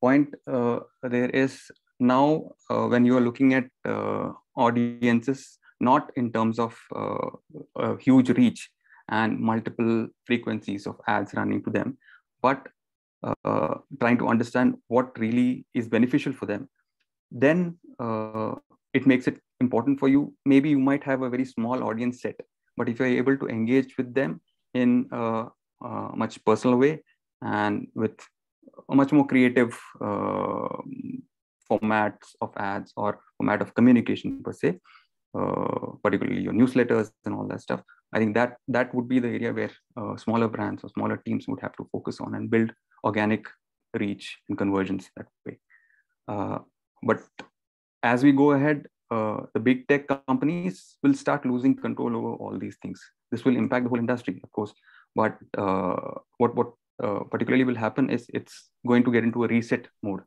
point uh, there is now uh, when you are looking at uh, audiences, not in terms of uh, a huge reach and multiple frequencies of ads running to them, but uh, trying to understand what really is beneficial for them, then uh, it makes it important for you. Maybe you might have a very small audience set, but if you're able to engage with them in a, a much personal way and with a much more creative uh, formats of ads or format of communication per se, uh, particularly your newsletters and all that stuff. I think that that would be the area where uh, smaller brands or smaller teams would have to focus on and build organic reach and conversions that way. Uh, but as we go ahead, uh, the big tech companies will start losing control over all these things. This will impact the whole industry, of course. But uh, what what uh, particularly will happen is it's going to get into a reset mode,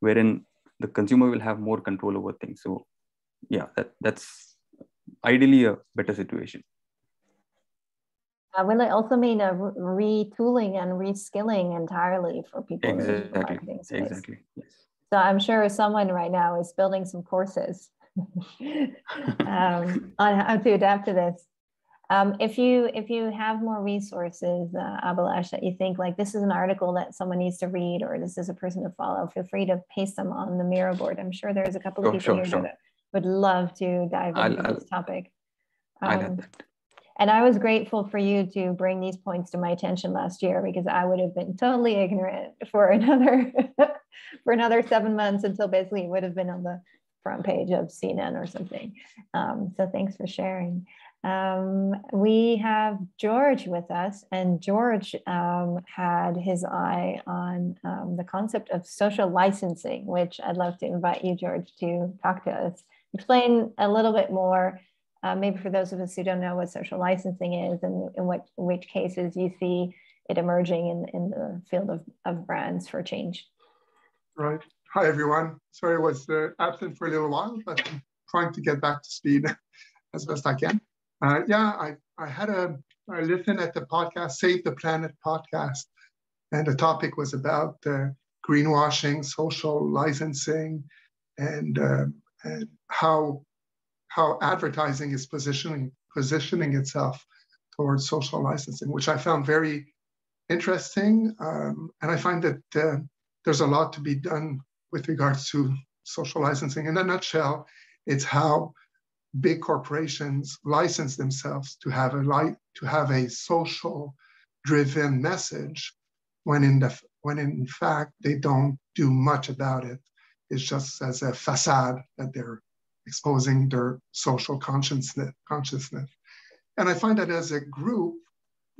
wherein the consumer will have more control over things. So, yeah, that, that's ideally a better situation. Will it also mean a retooling and reskilling entirely for people exactly. in the marketing space? Exactly. Yes. So I'm sure someone right now is building some courses um, on how to adapt to this. Um, if you if you have more resources, uh, Abhilash, that you think like this is an article that someone needs to read or this is a person to follow, feel free to paste them on the Miro board. I'm sure there's a couple of people sure, here sure. that would love to dive into I'll, this topic. Um, and I was grateful for you to bring these points to my attention last year because I would have been totally ignorant for another for another seven months until basically it would have been on the front page of CNN or something. Um, so thanks for sharing. Um, we have George with us, and George um, had his eye on um, the concept of social licensing, which I'd love to invite you, George, to talk to us. Explain a little bit more uh, maybe for those of us who don't know what social licensing is and in what which cases you see it emerging in, in the field of, of brands for change. Right. Hi, everyone. Sorry I was uh, absent for a little while, but I'm trying to get back to speed as best I can. Uh, yeah, I, I had a I listened at the podcast, Save the Planet podcast, and the topic was about uh, greenwashing, social licensing, and, uh, and how how advertising is positioning positioning itself towards social licensing, which I found very interesting. Um, and I find that uh, there's a lot to be done with regards to social licensing. In a nutshell, it's how big corporations license themselves to have a light to have a social driven message when in the when in fact they don't do much about it it's just as a facade that they're exposing their social consciousness consciousness and i find that as a group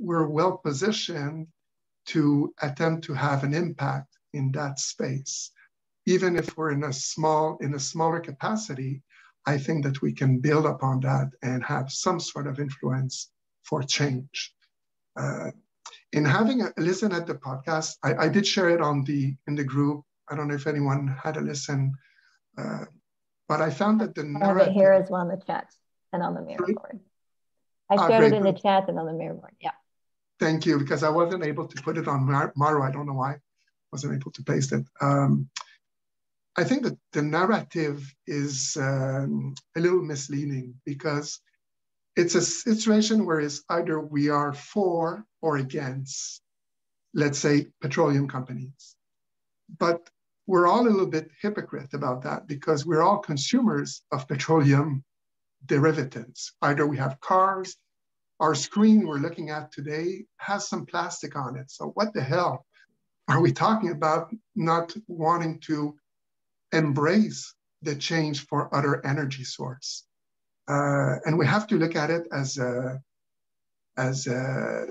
we're well positioned to attempt to have an impact in that space even if we're in a small in a smaller capacity I think that we can build upon that and have some sort of influence for change. Uh, in having a listen at the podcast, I, I, did share it on the in the group. I don't know if anyone had a listen, uh, but I found that the have it here as well in the chat and on the Miro board. I ah, shared it in the chat and on the Miro board. Yeah. Thank you, because I wasn't able to put it on Miro. I don't know why. I wasn't able to paste it. Um, I think that the narrative is um, a little misleading because it's a situation where it's either we are for or against, let's say, petroleum companies. But we're all a little bit hypocrite about that because we're all consumers of petroleum derivatives. Either we have cars, our screen we're looking at today has some plastic on it. So what the hell are we talking about not wanting to embrace the change for other energy source. Uh, and we have to look at it as a, as a,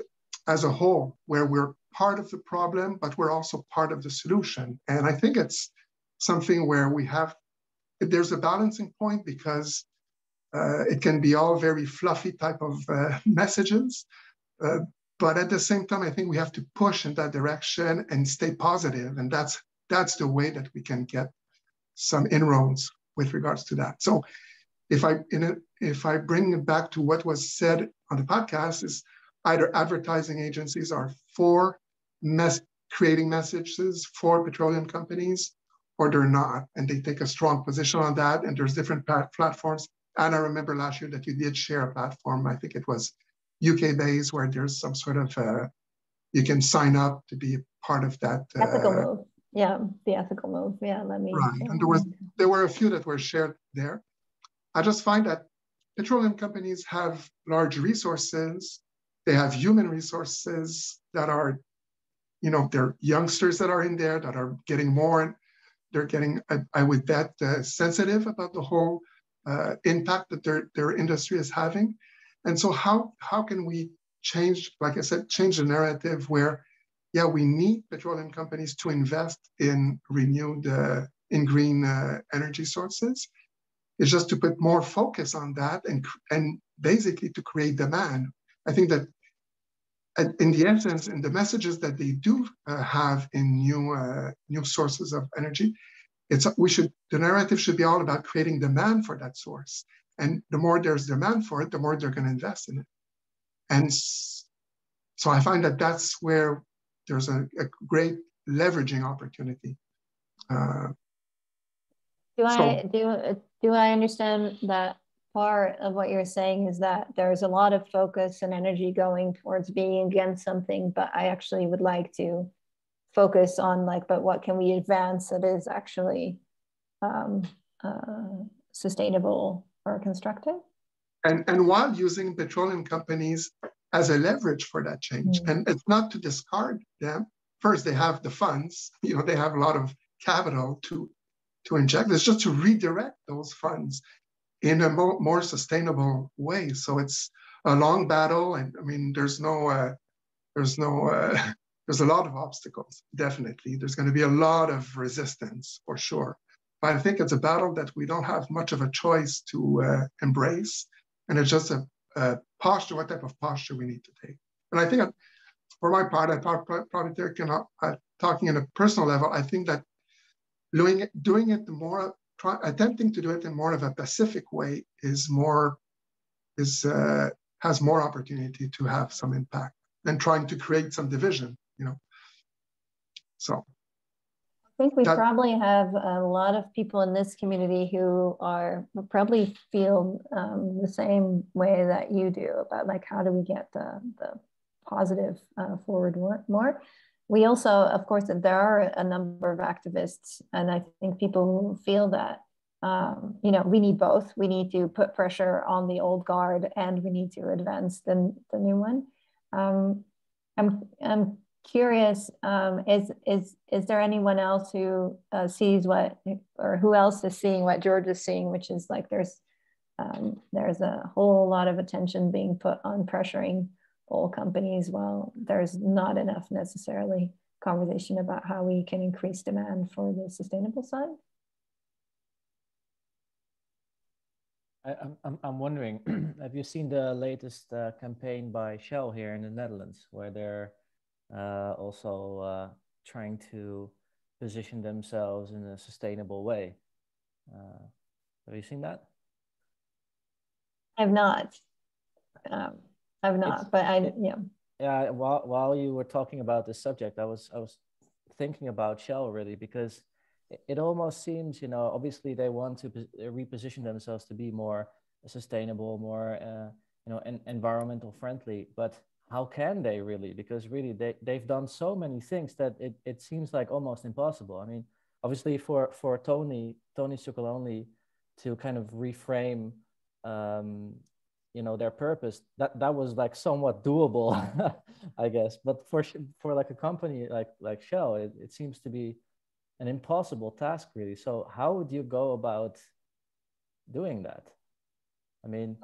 as a whole, where we're part of the problem, but we're also part of the solution. And I think it's something where we have, there's a balancing point because uh, it can be all very fluffy type of uh, messages. Uh, but at the same time, I think we have to push in that direction and stay positive. And that's, that's the way that we can get some inroads with regards to that. So if I in it, if I bring it back to what was said on the podcast, is either advertising agencies are for mes- creating messages for petroleum companies, or they're not, and they take a strong position on that. And there's different platforms. And I remember last year that you did share a platform. I think it was UK based, where there's some sort of uh, you can sign up to be part of that. Uh, ethical move. yeah the ethical move yeah let me right and there was there were a few that were shared there i just find that petroleum companies have large resources they have human resources that are you know there are youngsters that are in there that are getting more and they're getting i, I would bet uh, sensitive about the whole uh, impact that their their industry is having and so how how can we change like i said change the narrative where yeah, we need petroleum companies to invest in renewed, uh, in green uh, energy sources. It's just to put more focus on that and, and basically to create demand. I think that in the essence, in the messages that they do uh, have in new, uh, new sources of energy, it's, we should, the narrative should be all about creating demand for that source. And the more there's demand for it, the more they're going to invest in it. And so I find that that's where there's a, a great leveraging opportunity. Uh, do so, I do do I understand that part of what you're saying is that there's a lot of focus and energy going towards being against something, but I actually would like to focus on like, but what can we advance that is actually um, uh, sustainable or constructive? And, and while using petroleum companies as a leverage for that change. Mm. And it's not to discard them. First, they have the funds, you know, they have a lot of capital to, to inject. It's just to redirect those funds in a more, more sustainable way. So it's a long battle. And I mean, there's no, uh, there's no, uh, there's a lot of obstacles, definitely. There's going to be a lot of resistance for sure. But I think it's a battle that we don't have much of a choice to uh, embrace. And it's just a, uh, posture, what type of posture we need to take. And I think for my part, I probably taking, uh, talking in a personal level, I think that doing it, doing it the more, try, attempting to do it in more of a pacific way is more, is, uh, has more opportunity to have some impact than trying to create some division, you know. So I think we that, probably have a lot of people in this community who are probably feel um, the same way that you do about like how do we get the, the positive uh, forward more, more. We also, of course, there are a number of activists, and I think people feel that um, you know, we need both. We need to put pressure on the old guard and we need to advance the, the new one. Um, I'm, I'm curious, um, is, is, is there anyone else who uh, sees what, or who else is seeing what George is seeing, which is like there's, um, there's a whole lot of attention being put on pressuring oil companies well, there's not enough necessarily conversation about how we can increase demand for the sustainable side? I, am I'm wondering, have you seen the latest uh, campaign by Shell here in the Netherlands, where they're uh, also uh, trying to position themselves in a sustainable way? Uh, have you seen that? I've not. Um, I've not, it's, but I it, yeah. Yeah. While while you were talking about this subject, I was I was thinking about Shell really because it almost seems, you know, obviously they want to reposition themselves to be more sustainable, more, uh, you know, en- environmental friendly. But how can they really? Because really, they they've done so many things that it, it seems like almost impossible. I mean, obviously for for Tony Tony Chocolonely to kind of reframe, um, you know, their purpose that that was like somewhat doable, I guess. But for for like a company like like Shell, it, it seems to be an impossible task really. So how would you go about doing that? I mean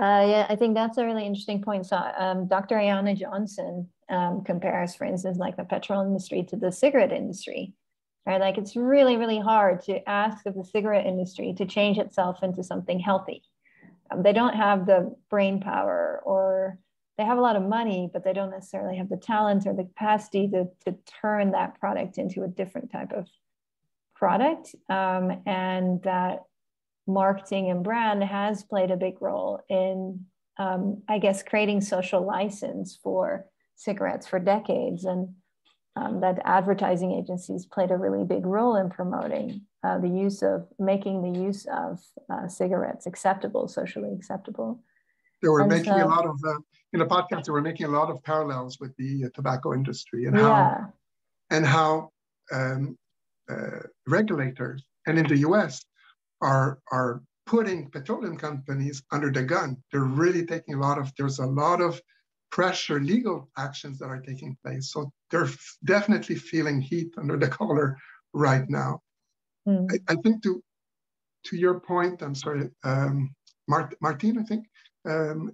uh, yeah i think that's a really interesting point. So um, dr ayana johnson um, compares for instance like the petrol industry to the cigarette industry right? Like it's really really hard to ask of the cigarette industry to change itself into something healthy they don't have the brain power or they have a lot of money, but they don't necessarily have the talent or the capacity to, to turn that product into a different type of product. Um, and that marketing and brand has played a big role in, um, I guess, creating social license for cigarettes for decades. And um, that advertising agencies played a really big role in promoting uh, the use of making the use of uh, cigarettes acceptable, socially acceptable. They were and making so, a lot of uh, in the podcast, they were making a lot of parallels with the uh, tobacco industry and yeah. how and how um, uh, regulators and in the U.S. are are putting petroleum companies under the gun. They're really taking a lot of. There's a lot of pressure, legal actions that are taking place. So they're definitely feeling heat under the collar right now. Mm. I, I, think to to your point, I'm sorry, um, Mart- Martin, I think um,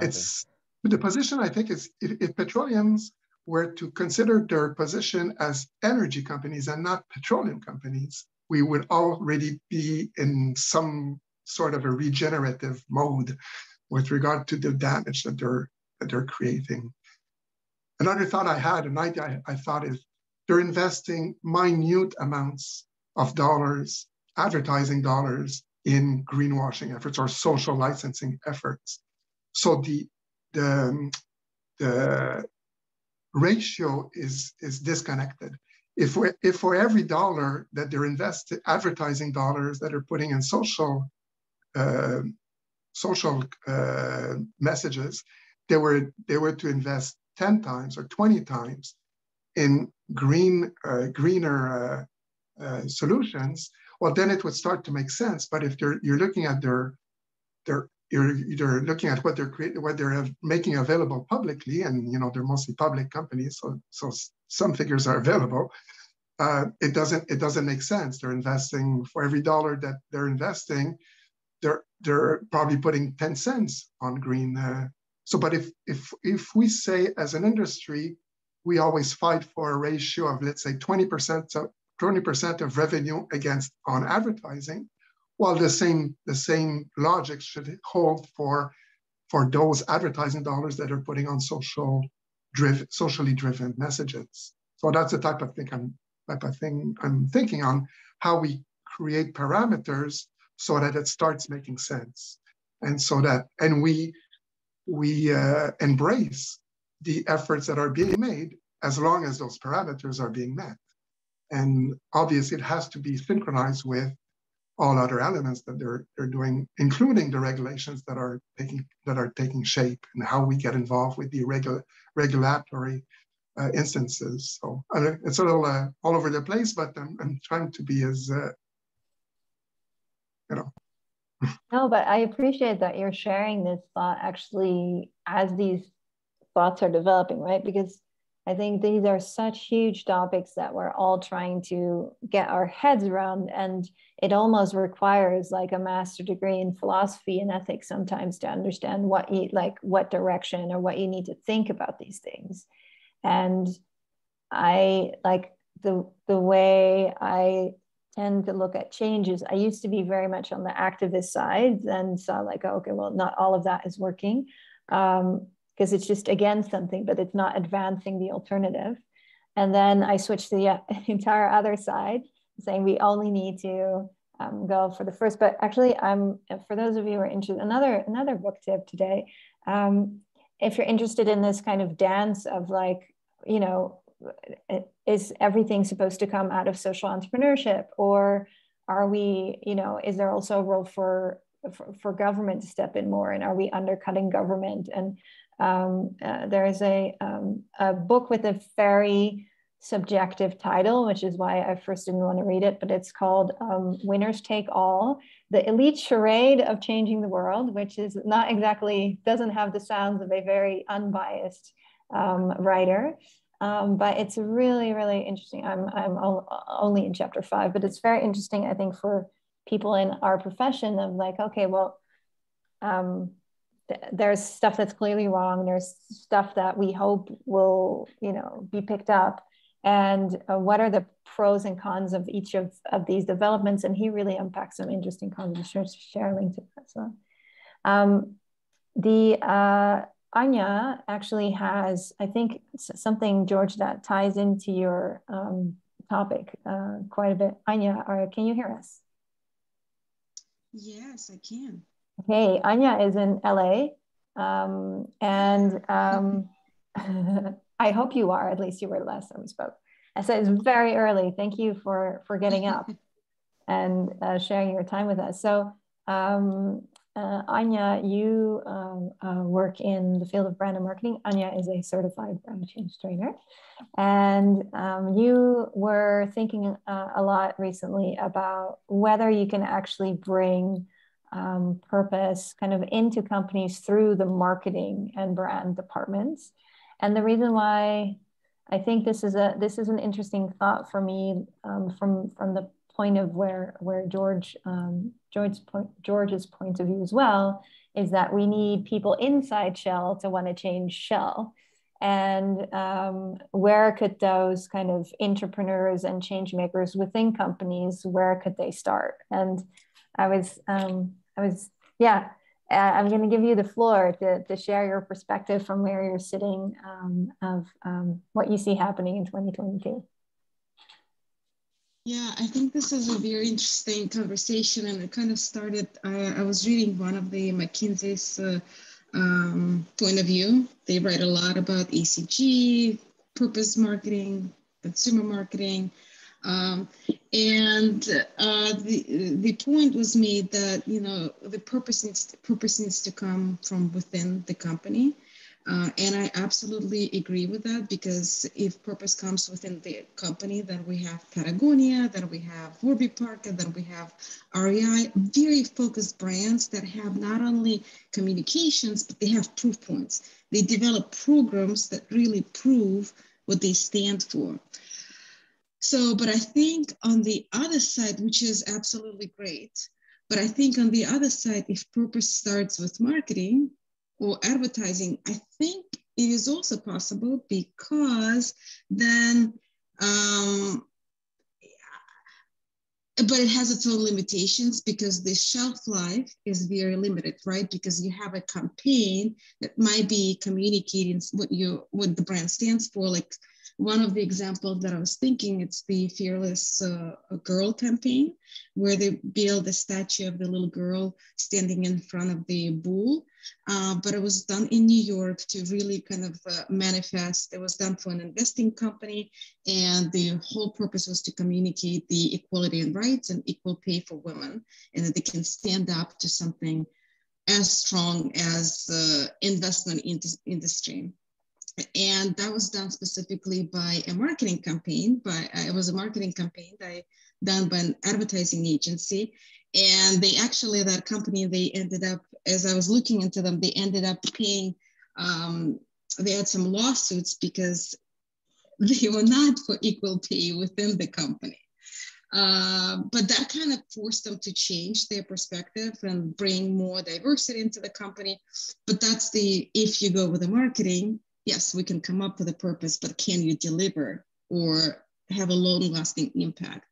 it's the position I think is if, if petroleums were to consider their position as energy companies and not petroleum companies, we would already be in some sort of a regenerative mode with regard to the damage that they're that they're creating. Another thought I had, an idea I, I thought is they're investing minute amounts of dollars, advertising dollars in greenwashing efforts or social licensing efforts. So the the, the ratio is, is disconnected. If, we, if for every dollar that they're investing, advertising dollars that are putting in social, uh, social uh, messages, they were, they were to invest 10 times or 20 times in green, uh, greener uh, uh, solutions, well, then it would start to make sense. But if you're, you're looking at their, their you're either looking at what they're creating, what they're making available publicly, and you know they're mostly public companies, so so some figures are available. Uh, it doesn't it doesn't make sense. They're investing for every dollar that they're investing, they're they're probably putting ten cents on green. So, but if if if we say as an industry, we always fight for a ratio of let's say twenty percent of twenty percent of revenue against on advertising well, the same the same logic should hold for for those advertising dollars that are putting on social driven, socially driven messages. So that's the type of thing I'm type of thing I'm thinking on how we create parameters so that it starts making sense, and so that and we we uh, embrace the efforts that are being made as long as those parameters are being met. And obviously, it has to be synchronized with all other elements that they're they're doing, including the regulations that are taking that are taking shape and how we get involved with the regula- regulatory uh, instances. So uh, it's a little uh, all over the place, but I'm, I'm trying to be as uh, you know. No, but I appreciate that you're sharing this thought actually as these thoughts are developing, right? Because I think these are such huge topics that we're all trying to get our heads around. And it almost requires like a master degree in philosophy and ethics sometimes to understand what you like, what direction or what you need to think about these things. And I like the, the way I tend to look at changes. I used to be very much on the activist side and saw like, okay, well, not all of that is working. Um, because it's just against something, but it's not advancing the alternative. And then I switched to the entire other side, saying we only need to um, go for the first. But actually, I'm for those of you who are interested, another another book tip today. Um, if you're interested in this kind of dance of like, you know, is everything supposed to come out of social entrepreneurship, or are we, you know, is there also a role for for, for government to step in more, and are we undercutting government? And um, uh, there is a, um, a book with a very subjective title, which is why I first didn't want to read it, but it's called um, Winners Take All, The Elite Charade of Changing the World, which is not exactly, doesn't have the sounds of a very unbiased um, writer. Um, but it's really, really interesting. I'm, I'm only in chapter five, but it's very interesting, I think, for people in our profession of like, okay, well, um, there's stuff that's clearly wrong. There's stuff that we hope will you know be picked up. And uh, what are the pros and cons of each of, of these developments? And he really unpacks some interesting conversations share a link to that so um, the uh, anya actually has i think something george that ties into your um, topic uh, quite a bit anya or can you hear us yes i can Hey, Anya is in LA. Um, and um, I hope you are, at least you were the last time we spoke. I said it's very early. Thank you for, for getting up and uh, sharing your time with us. So um, uh, Anya, you um, uh, work in the field of brand and marketing. Anya is a certified brand change trainer. And um, you were thinking uh, a lot recently about whether you can actually bring um, purpose kind of into companies through the marketing and brand departments. And the reason why I think this is a this is an interesting thought for me um, from from the point of where where George um, George's point George's point of view as well is that we need people inside Shell to want to change Shell. And um, where could those kind of entrepreneurs and change makers within companies, where could they start? And I was, um, I was, yeah, I'm going to give you the floor to, to share your perspective from where you're sitting um, of um, what you see happening in 2022. Yeah, I think this is a very interesting conversation, and it kind of started. I, I was reading one of the McKinsey's uh, um, point of view. They write a lot about ESG, purpose marketing, consumer marketing, um, and uh, the the point was made that you know the purpose needs to, purpose needs to come from within the company, uh, and I absolutely agree with that because if purpose comes within the company, then we have Patagonia, then we have Warby Parker, then we have REI, very focused brands that have not only communications but they have proof points. They develop programs that really prove what they stand for. So, but I think on the other side, which is absolutely great, but I think on the other side, if purpose starts with marketing or advertising, I think it is also possible because then, um, but it has its own limitations because the shelf life is very limited, right? Because you have a campaign that might be communicating what you what the brand stands for, like one of the examples that I was thinking, it's the Fearless uh, Girl campaign, where they build a statue of the little girl standing in front of the bull. Uh, but it was done in New York to really kind of uh, manifest. It was done for an investing company, and the whole purpose was to communicate the equality and rights and equal pay for women, and that they can stand up to something as strong as the investment in industry. And that was done specifically by a marketing campaign. By uh, it was a marketing campaign that done by an advertising agency, and they actually that company they ended up as I was looking into them, they ended up paying. Um, they had some lawsuits because they were not for equal pay within the company. Uh, but that kind of forced them to change their perspective and bring more diversity into the company. But that's the if you go with the marketing, yes, we can come up with a purpose, but can you deliver or have a long lasting impact?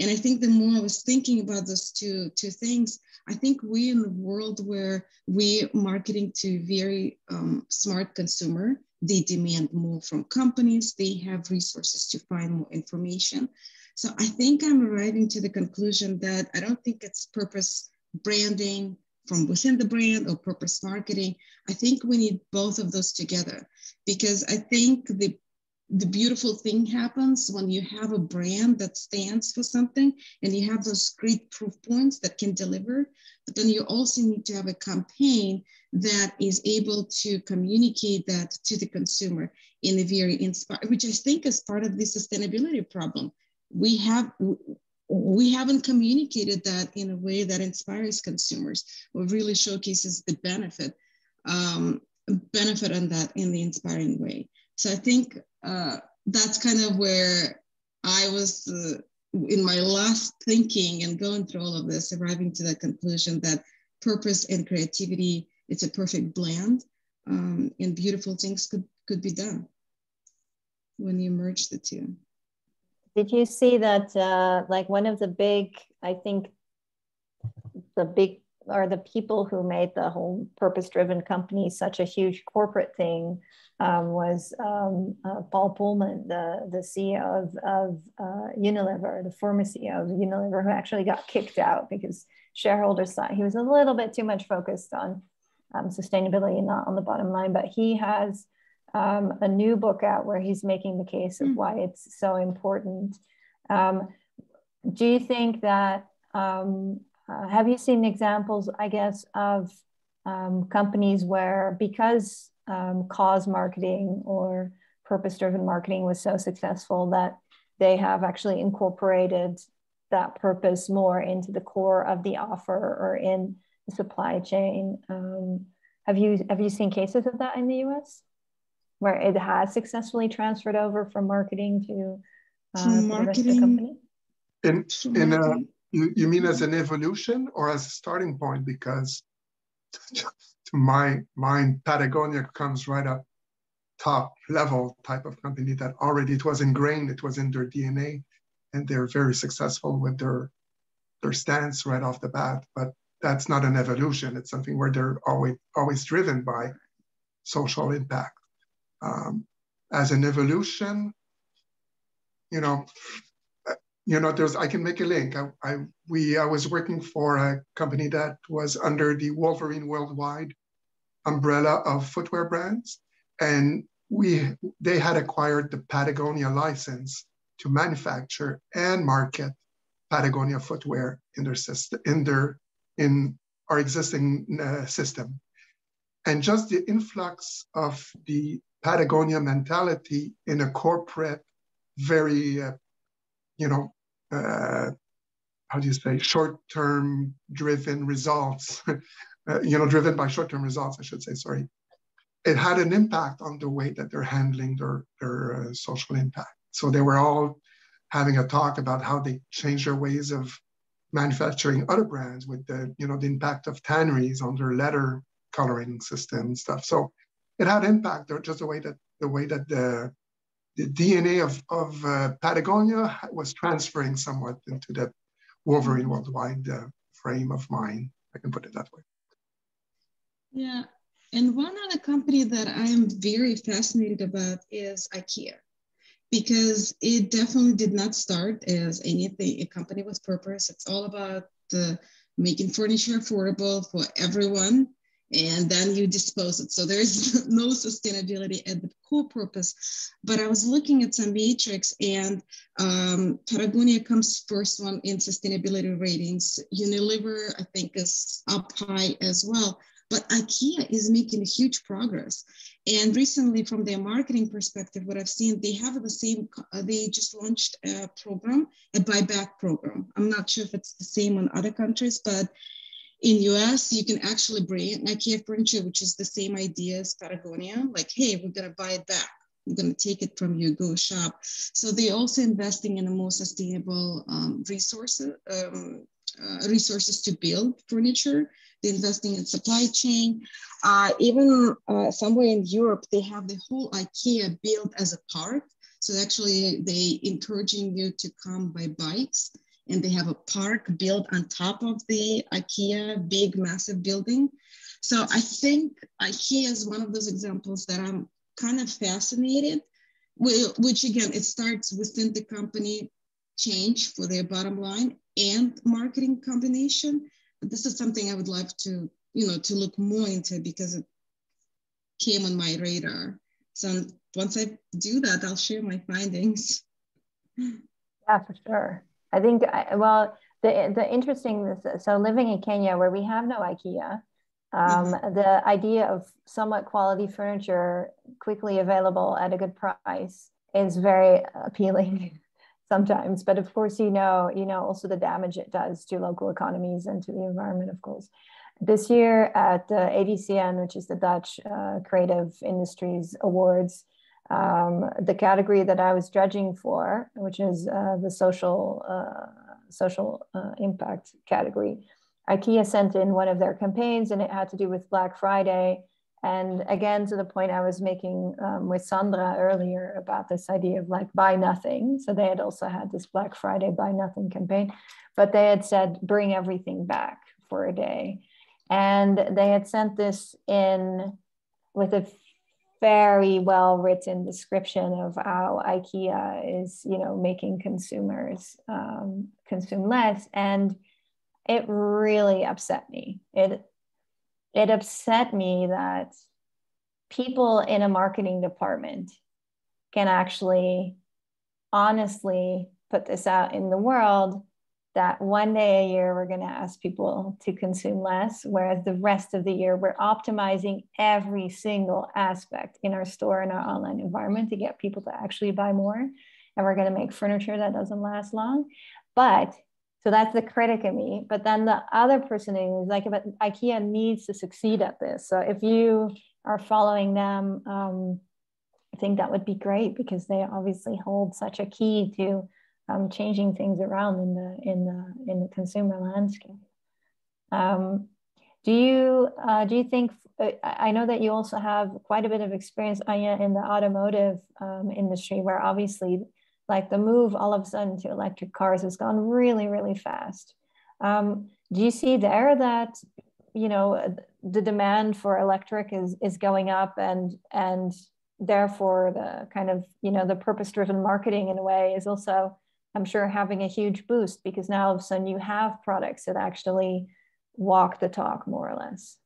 And I think the more I was thinking about those two, two things, I think we in the world where we marketing to very um, smart consumer, they demand more from companies, they have resources to find more information. So I think I'm arriving to the conclusion that I don't think it's purpose branding from within the brand or purpose marketing. I think we need both of those together because I think the the beautiful thing happens when you have a brand that stands for something and you have those great proof points that can deliver but then you also need to have a campaign that is able to communicate that to the consumer in a very inspired which i think is part of the sustainability problem we have we haven't communicated that in a way that inspires consumers. Or really showcases the benefit um, benefit on that in the inspiring way. So i think uh, that's kind of where i was uh, in my last thinking and going through all of this arriving to the conclusion that purpose and creativity it's a perfect blend um, and beautiful things could could be done when you merge the two did you see that, uh, like one of the big, I think the big, or the people who made the whole purpose driven company such a huge corporate thing um, was um, uh, Paul Polman, the, the CEO of, of uh, Unilever, the former CEO of Unilever, who actually got kicked out because shareholders thought he was a little bit too much focused on um, sustainability, and not on the bottom line. But he has um, a new book out where he's making the case of hmm. why it's so important. Um, do you think that, um, uh, have you seen examples, I guess, of um, companies where because um, cause marketing or purpose driven marketing was so successful that they have actually incorporated that purpose more into the core of the offer or in the supply chain? Um, have you have you seen cases of that in the US? Where it has successfully transferred over from marketing to, uh, to marketing. company? In, in a, you, you mean as an evolution or as a starting point? Because to my mind, Patagonia comes right up top level type of company that already it was ingrained, it was in their DNA, and they're very successful with their their stance right off the bat. But that's not an evolution. It's something where they're always always driven by social impact um, as an evolution, you know, you know, there's I can make a link. I, I we I was working for a company that was under the Wolverine Worldwide umbrella of footwear brands, and we they had acquired the Patagonia license to manufacture and market Patagonia footwear in their system in their in our existing uh, system, and just the influx of the Patagonia mentality in a corporate, very, uh, you know, uh, how do you say, short-term driven results, uh, you know, driven by short-term results, I should say, sorry. It had an impact on the way that they're handling their, their uh, social impact. So they were all having a talk about how they change their ways of manufacturing other brands with the, you know, the impact of tanneries on their leather coloring system and stuff. So it had impact or just the way that the way that the the DNA of, of uh, Patagonia was transferring somewhat into that Wolverine worldwide uh, frame of mind. I can put it that way. Yeah. And one other company that I am very fascinated about is IKEA, because it definitely did not start as anything, a company with purpose. It's all about uh, making furniture affordable for everyone and then you dispose it. So there's no sustainability at the core purpose. But I was looking at some metrics and um, Patagonia comes first one in sustainability ratings. Unilever, I think, is up high as well. But IKEA is making huge progress. And recently, from their marketing perspective, what I've seen, they have the same, uh, they just launched a program, a buyback program. I'm not sure if it's the same in other countries, but in US, you can actually bring IKEA furniture, which is the same idea as Patagonia, like, hey, we're gonna buy it back. We're gonna take it from you, go shop. So they're also investing in a more sustainable um, resources, um, uh, resources to build furniture. They're investing in supply chain. Uh, even uh, somewhere in Europe, they have the whole IKEA built as a park. So actually, they encouraging you to come by bikes and they have a park built on top of the IKEA big, massive building. So I think IKEA is one of those examples that I'm kind of fascinated with, which again, it starts within the company change for their bottom line and marketing combination. But this is something I would love to, you know, to look more into because it came on my radar. So once I do that, I'll share my findings. Yeah, for sure. I think, well, the, the interesting, so living in Kenya where we have no IKEA, um, mm-hmm. the idea of somewhat quality furniture quickly available at a good price is very appealing sometimes. But of course, you know, you know also the damage it does to local economies and to the environment, of course. This year at the ADCN, which is the Dutch uh, Creative Industries Awards, um, the category that I was judging for, which is uh, the social uh, social uh, impact category. IKEA sent in one of their campaigns, and it had to do with Black Friday. And again, to the point I was making um, with Sandra earlier about this idea of like buy nothing. So they had also had this Black Friday buy nothing campaign, but they had said bring everything back for a day. And they had sent this in with a very well written description of how IKEA is, you know, making consumers um, consume less, and it really upset me. It it upset me that people in a marketing department can actually honestly put this out in the world that one day a year we're going to ask people to consume less, whereas the rest of the year we're optimizing every single aspect in our store and our online environment to get people to actually buy more. And we're going to make furniture that doesn't last long. But so that's the critic in me. But then the other person is like, but IKEA needs to succeed at this. So if you are following them, um, I think that would be great because they obviously hold such a key to um, changing things around in the in the in the consumer landscape. Um, do you uh, do you think? Uh, I know that you also have quite a bit of experience, Anya, in the automotive um, industry, where obviously, like the move all of a sudden to electric cars has gone really, really fast. Um, do you see there that you know the demand for electric is is going up, and and therefore the kind of you know the purpose driven marketing in a way is also I'm sure having a huge boost because now all of a sudden you have products that actually walk the talk more or less.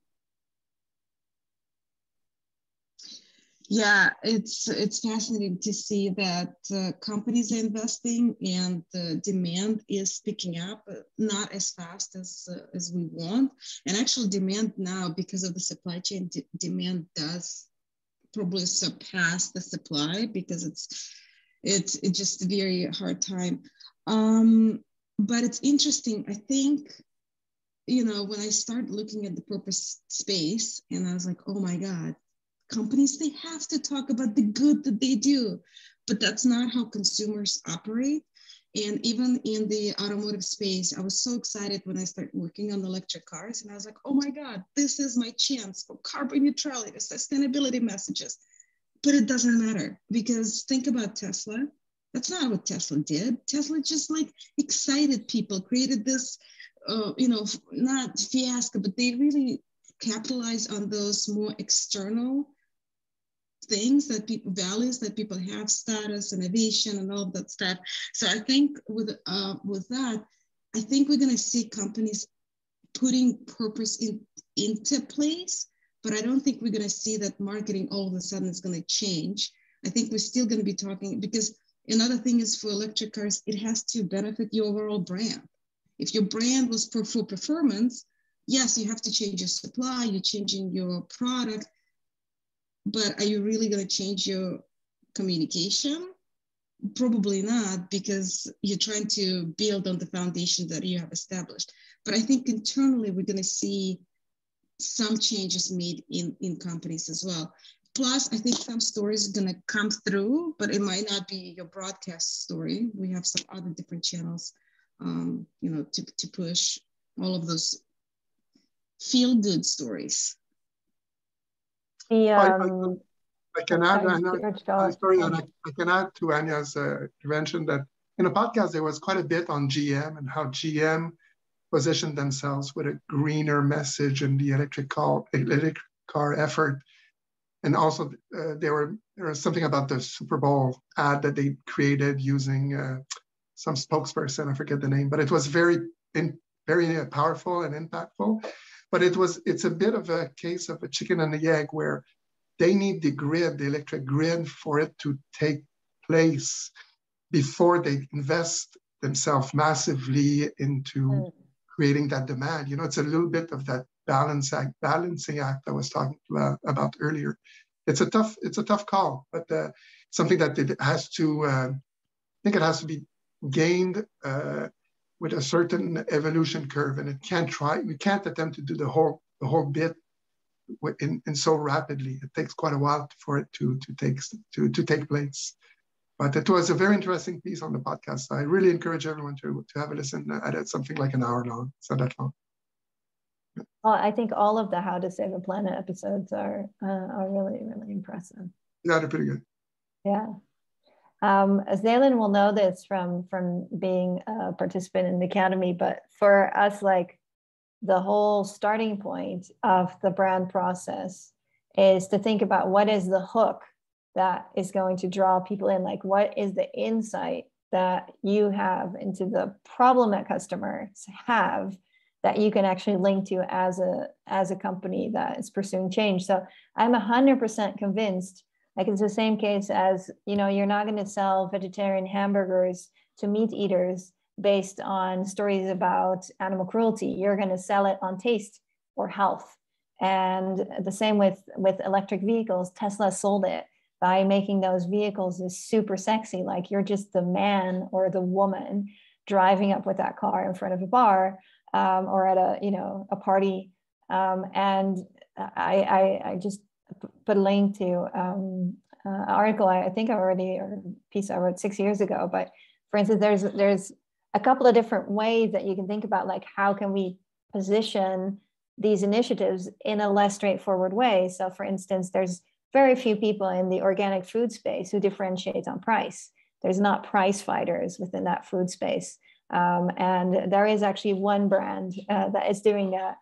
Yeah, it's it's fascinating to see that uh, companies are investing and the demand is picking up, not as fast as uh, as we want. And actual demand now, because of the supply chain, demand does probably surpass the supply because it's it's, it's just a very hard time. Um, but it's interesting. I think, you know, when I start looking at the purpose space and I was like, oh my God, companies, they have to talk about the good that they do. But that's not how consumers operate. And even in the automotive space, I was so excited when I started working on electric cars. And I was like, oh my God, this is my chance for carbon neutrality, sustainability messages. But it doesn't matter because think about Tesla. That's not what Tesla did. Tesla just like excited people, created this, uh, you know, not fiasco, but they really capitalized on those more external things that people values that people have status innovation and all of that stuff so i think with uh, with that i think we're going to see companies putting purpose in into place but I don't think we're going to see that marketing all of a sudden is going to change. I think we're still going to be talking because another thing is for electric cars, it has to benefit your overall brand. If your brand was for full performance, yes, you have to change your supply, you're changing your product, but are you really going to change your communication? Probably not, because you're trying to build on the foundation that you have established. But I think internally, we're going to see some changes made in, in companies as well. Plus, I think some stories are going to come through, but it might not be your broadcast story. We have some other different channels, um, you know, to, to push all of those feel good stories. The, um, I, I, I can add, sorry, sorry I, I, can add to Anya's uh, intervention that in a podcast there was quite a bit on GM and how GM positioned themselves with a greener message in the electric car, electric car effort. And also uh, there were there was something about the Super Bowl ad that they created using uh, some spokesperson, I forget the name, but it was very in, very uh, powerful and impactful. But it was it's a bit of a case of a chicken and the egg where they need the grid, the electric grid, for it to take place before they invest themselves massively into mm. Creating that demand. You know, it's a little bit of that balance act, balancing act I was talking about, about earlier. It's a tough, it's a tough call, but uh, something that it has to, uh, I think it has to be gained uh, with a certain evolution curve, and it can't try. We can't attempt to do the whole the whole bit in, in so rapidly. It takes quite a while for it to to take to to take place. But it was a very interesting piece on the podcast. I really encourage everyone to to have a listen at it. Something like an hour long. It's not that long. Well, I think all of the How to Save a Planet episodes are uh, are really really impressive. Yeah, they're pretty good. Yeah. Um, Zaylin will know this from from being a participant in the academy, but for us, like the whole starting point of the brand process is to think about what is the hook that is going to draw people in. Like, what is the insight that you have into the problem that customers have that you can actually link to as a as a company that is pursuing change. So I'm 100% convinced like it's the same case as, you know, you're not going to sell vegetarian hamburgers to meat eaters based on stories about animal cruelty. You're going to sell it on taste or health. And the same with, with electric vehicles, Tesla sold it by making those vehicles is super sexy. Like you're just the man or the woman driving up with that car in front of a bar um, or at a, you know, a party. Um, and I, I, I just put a link to um, uh, article I, I think I already or piece I wrote six years ago. But for instance, there's there's a couple of different ways that you can think about like how can we position these initiatives in a less straightforward way. So for instance, there's very few people in the organic food space who differentiate on price. There's not price fighters within that food space. Um, and there is actually one brand uh, that is doing that.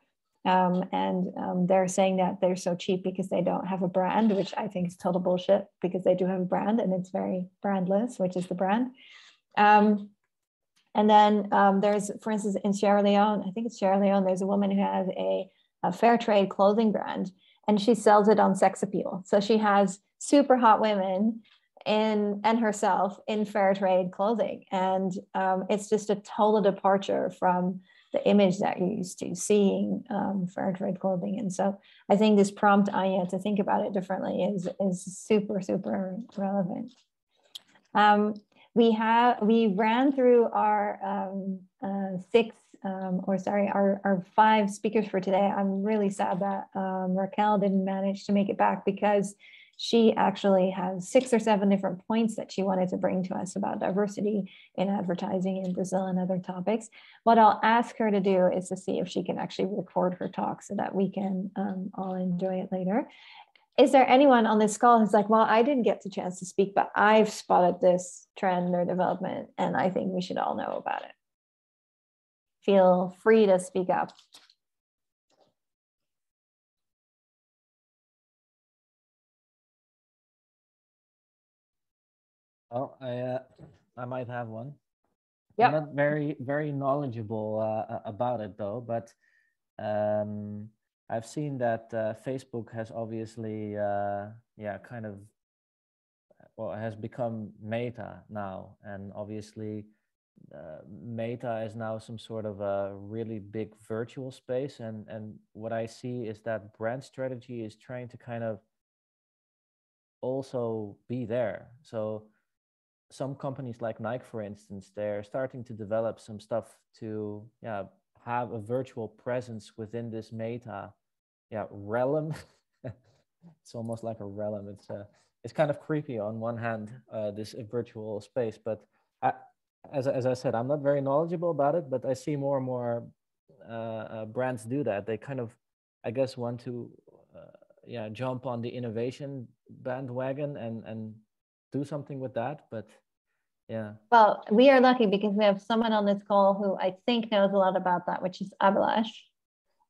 Um, and um, they're saying that they're so cheap because they don't have a brand, which I think is total bullshit because they do have a brand and it's very brandless, which is the brand. Um, and then um, there's, for instance, in Sierra Leone, I think it's Sierra Leone, there's a woman who has a, a fair trade clothing brand and she sells it on sex appeal. So she has super hot women in and herself in fair trade clothing. And um, it's just a total departure from the image that you're used to seeing um, fair trade clothing. And so I think this prompt Anya to think about it differently is, is super, super relevant. Um, we have, we ran through our um, uh, six, um, or sorry, our, our five speakers for today. I'm really sad that um, Raquel didn't manage to make it back because she actually has six or seven different points that she wanted to bring to us about diversity in advertising in Brazil and other topics. What I'll ask her to do is to see if she can actually record her talk so that we can um, all enjoy it later. Is there anyone on this call who's like, well, I didn't get the chance to speak, but I've spotted this trend or development and I think we should all know about it? Feel free to speak up. Oh, I uh, I might have one. Yeah. I'm not very very knowledgeable uh, about it though, but um, I've seen that uh, Facebook has obviously uh, yeah kind of well has become Meta now, and obviously uh, Meta is now some sort of a really big virtual space, and and what I see is that brand strategy is trying to kind of also be there. So some companies like Nike, for instance, they're starting to develop some stuff to yeah have a virtual presence within this Meta yeah realm. it's almost like a realm. It's uh, it's kind of creepy on one hand, uh, this virtual space, but I, as, as I said, I'm not very knowledgeable about it, but I see more and more uh, uh, brands do that. They kind of, I guess, want to, uh, yeah, jump on the innovation bandwagon and and do something with that. But yeah. Well, we are lucky because we have someone on this call who I think knows a lot about that, which is Abhilash.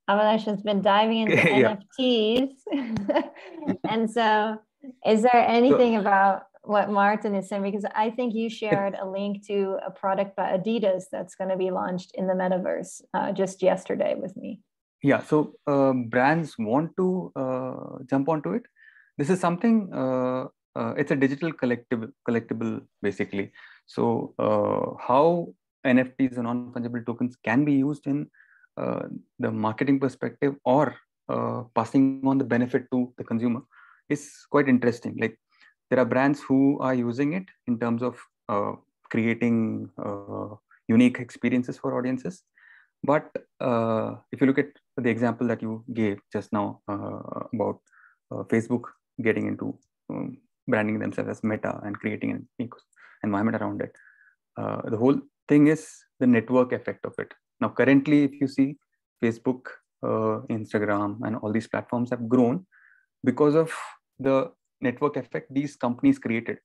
Abhilash has been diving into NFTs, and so is there anything so, about what Martin is saying because I think you shared a link to a product by Adidas that's going to be launched in the metaverse uh, just yesterday with me. Yeah, so uh, brands want to uh, jump onto it. This is something. Uh, uh, it's a digital collectible, collectible basically. So uh, how NFTs and non-fungible tokens can be used in the marketing perspective or passing on the benefit to the consumer is quite interesting. Like there are brands who are using it in terms of uh, creating uh, unique experiences for audiences. But uh, if you look at the example that you gave just now uh, about uh, facebook getting into um, branding themselves as meta and creating an environment around it uh, the whole thing is the network effect of it. Now currently if you see facebook instagram and all these platforms have grown because of the network effect these companies created.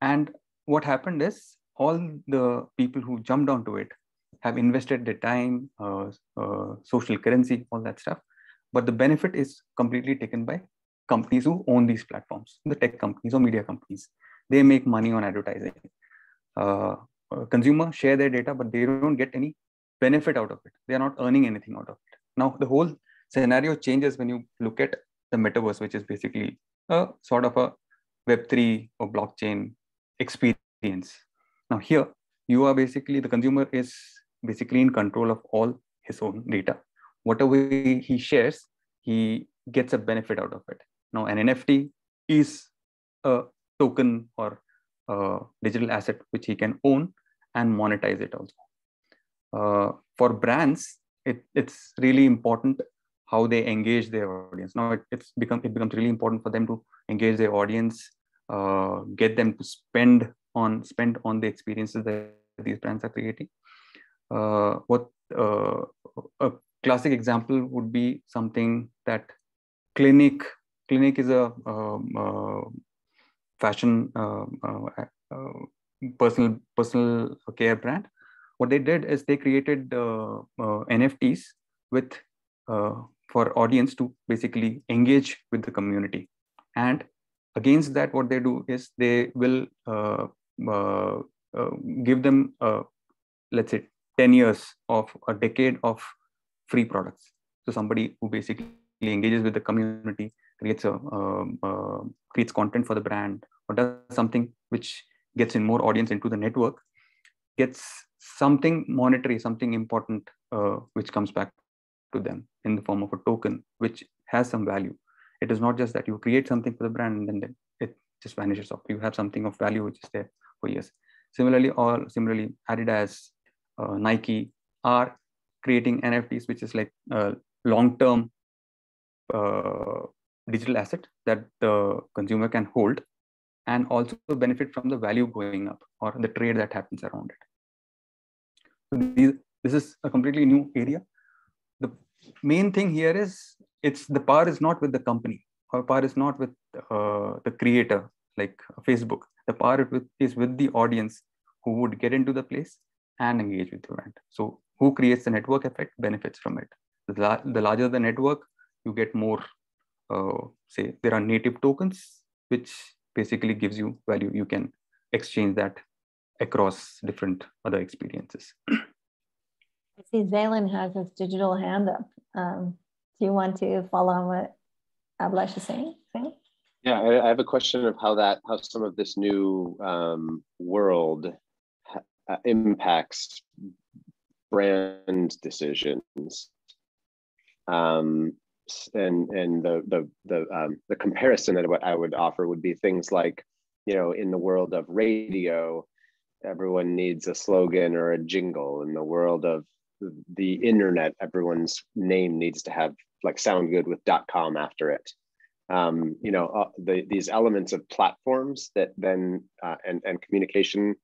And what happened is all the people who jumped onto it have invested their time, uh, uh, social currency, all that stuff. But the benefit is completely taken by companies who own these platforms, the tech companies or media companies. They make money on advertising. Uh, uh share their data, but they don't get any benefit out of it. They are not earning anything out of it. Now, the whole scenario changes when you look at the metaverse, which is basically a sort of a Web3 or blockchain experience. Now, here you are basically the consumer is basically in control of all his own data. Whatever he shares, he gets a benefit out of it. Now, an NFT is a token or a digital asset which he can own and monetize it also. Uh, for brands, it, it's really important how they engage their audience. Now it, it's become it becomes really important for them to engage their audience, uh, get them to spend on spend on the experiences that these brands are creating. Uh, what uh, a classic example would be something that Clinic Clinique is a um, uh, fashion uh, uh, personal personal care brand. What they did is they created NFTs with for audience to basically engage with the community. And against that what they do is they will uh, uh, uh, give them uh, let's say 10 years of a decade of free products. So somebody who basically engages with the community creates a um, uh, creates content for the brand or does something which gets in more audience into the network gets something monetary something important uh, which comes back to them in the form of a token, which has some value. It is not just that you create something for the brand and then it just vanishes off. You have something of value which is there for years. Similarly, or similarly, Adidas, uh, Nike are creating NFTs, which is like a long-term uh, digital asset that the consumer can hold and also benefit from the value going up or the trade that happens around it. So these, this is a completely new area main thing here is it's the power is not with the company. Or power is not with uh, the creator like facebook. The power with, is with the audience who would get into the place and engage with the event so who creates the network effect benefits from it. The, la- the larger the network you get more uh, say there are native tokens which basically gives you value. You can exchange that across different other experiences see Zaylin has his digital hand up. Um, do you want to follow on what Abhilash is saying? Yeah, I have a question of how that, how some of this new um, world uh, impacts brand decisions. Um, and and the the the um, the comparison that what I would offer would be things like, you know, in the world of radio, everyone needs a slogan or a jingle. In the world of the internet, everyone's name needs to have like sound good with .com after it. Um, you know, uh, the, these elements of platforms that then uh, and and communication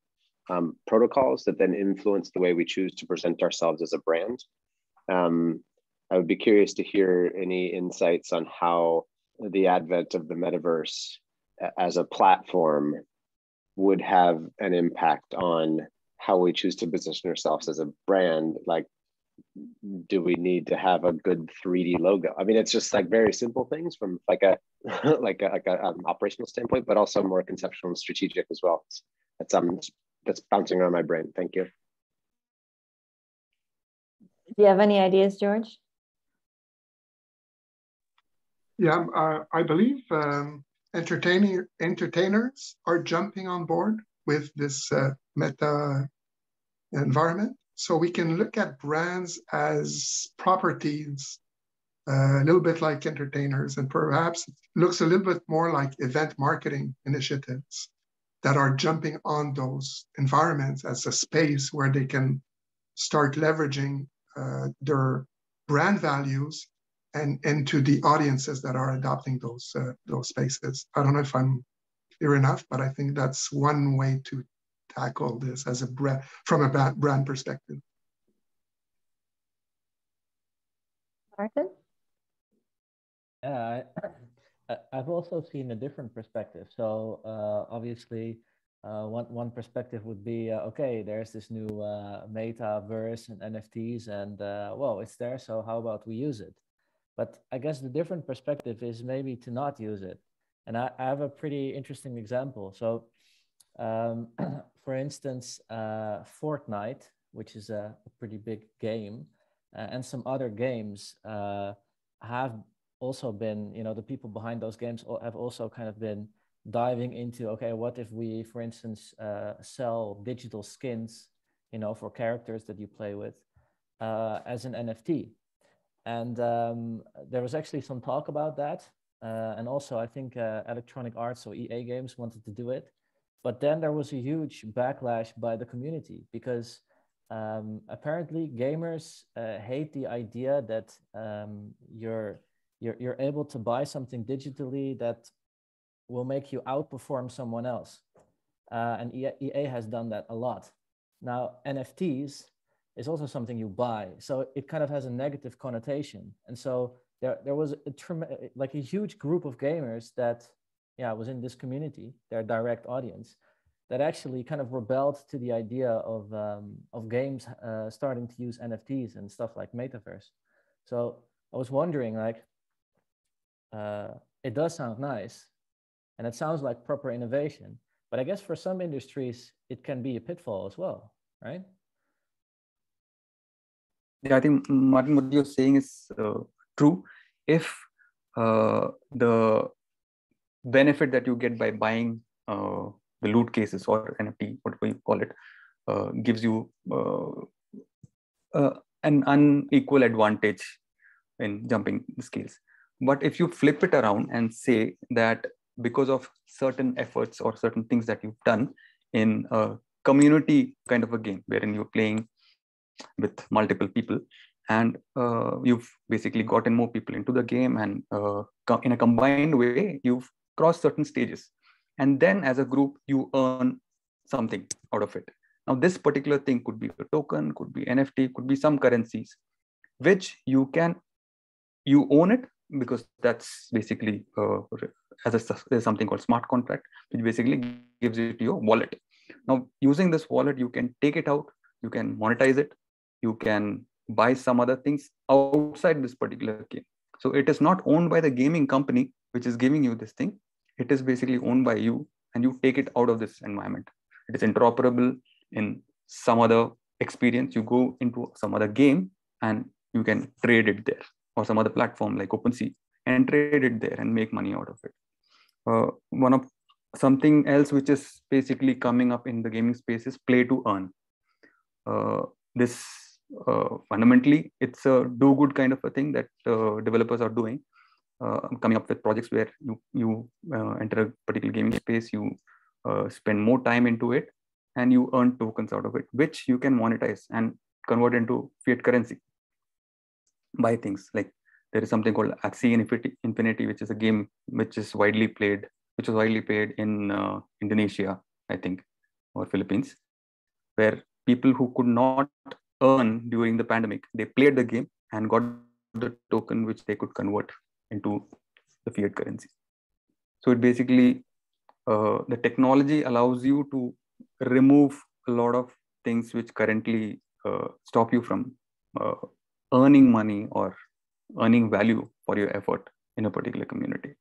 um, protocols that then influence the way we choose to present ourselves as a brand. Um, I would be curious to hear any insights on how the advent of the metaverse as a platform would have an impact on how we choose to position ourselves as a brand. Like, do we need to have a good 3D logo? I mean, it's just like very simple things from like a like a, like a um, operational standpoint, but also more conceptual and strategic as well. That's um that's bouncing around my brain. Thank you. Do you have any ideas, George? Yeah, uh, I believe um, entertaining entertainers are jumping on board with this uh, meta environment. So we can look at brands as properties, uh, a little bit like entertainers, and perhaps looks a little bit more like event marketing initiatives that are jumping on those environments as a space where they can start leveraging uh, their brand values and into the audiences that are adopting those uh, those spaces. I don't know if I'm clear enough, but I think that's one way to tackle this as a brand from a brand perspective. Martin? Yeah, I, I've also seen a different perspective. So uh, obviously, uh, one one perspective would be uh, okay. There's this new uh, metaverse and NFTs, and uh, well, it's there. So how about we use it? But I guess the different perspective is maybe to not use it. And I, I have a pretty interesting example. So, um, for instance, uh, Fortnite, which is a, a pretty big game, uh, and some other games uh, have also been, you know, the people behind those games have also kind of been diving into, okay, what if we, for instance, uh, sell digital skins, you know, for characters that you play with uh, as an NFT? And um, there was actually some talk about that. Uh, and also, I think uh, Electronic Arts or EA Games wanted to do it. But then there was a huge backlash by the community because um, apparently gamers uh, hate the idea that um, you're, you're, you're able to buy something digitally that will make you outperform someone else. Uh, and EA, EA has done that a lot. Now, NFTs is also something you buy. So it kind of has a negative connotation. And so there, there was a like a huge group of gamers that, yeah, was in this community, their direct audience, that actually kind of rebelled to the idea of, um, of games uh, starting to use NFTs and stuff like metaverse. So I was wondering, like, uh, it does sound nice, and it sounds like proper innovation, but I guess for some industries it can be a pitfall as well, right? yeah, I think Martin, what you're saying is uh, true. If uh, the benefit that you get by buying uh, the loot cases or NFT, whatever you call it, uh, gives you uh, uh, an unequal advantage in jumping scales. But if you flip it around and say that because of certain efforts or certain things that you've done in a community kind of a game, wherein you're playing with multiple people and uh, you've basically gotten more people into the game and uh, in a combined way you've crossed certain stages. And then as a group you earn something out of it. Now this particular thing could be a token could be nft could be some currencies which you can you own it because that's basically uh, as a, there's something called smart contract which basically gives it to your wallet. Now using this wallet you can take it out you can monetize it you can buy some other things outside this particular game. So it is not owned by the gaming company which is giving you this thing. It is basically owned by you and you take it out of this environment. It is interoperable in some other experience. You go into some other game and you can trade it there or some other platform like OpenSea and trade it there and make money out of it. Uh, one of something else which is basically coming up in the gaming space is play to earn. uh, this fundamentally it's a do good kind of a thing that uh, developers are doing. Uh, coming up with projects where you you uh, enter a particular gaming space you uh, spend more time into it and you earn tokens out of it which you can monetize and convert into fiat currency. Buy things like there is something called Axie Infinity, Infinity, which is a game which is widely played, which is widely played in uh, Indonesia, I think, or Philippines, where people who could not earn during the pandemic, they played the game and got the token which they could convert into the fiat currency. So it basically, uh, the technology allows you to remove a lot of things which currently uh, stop you from uh, earning money or earning value for your effort in a particular community.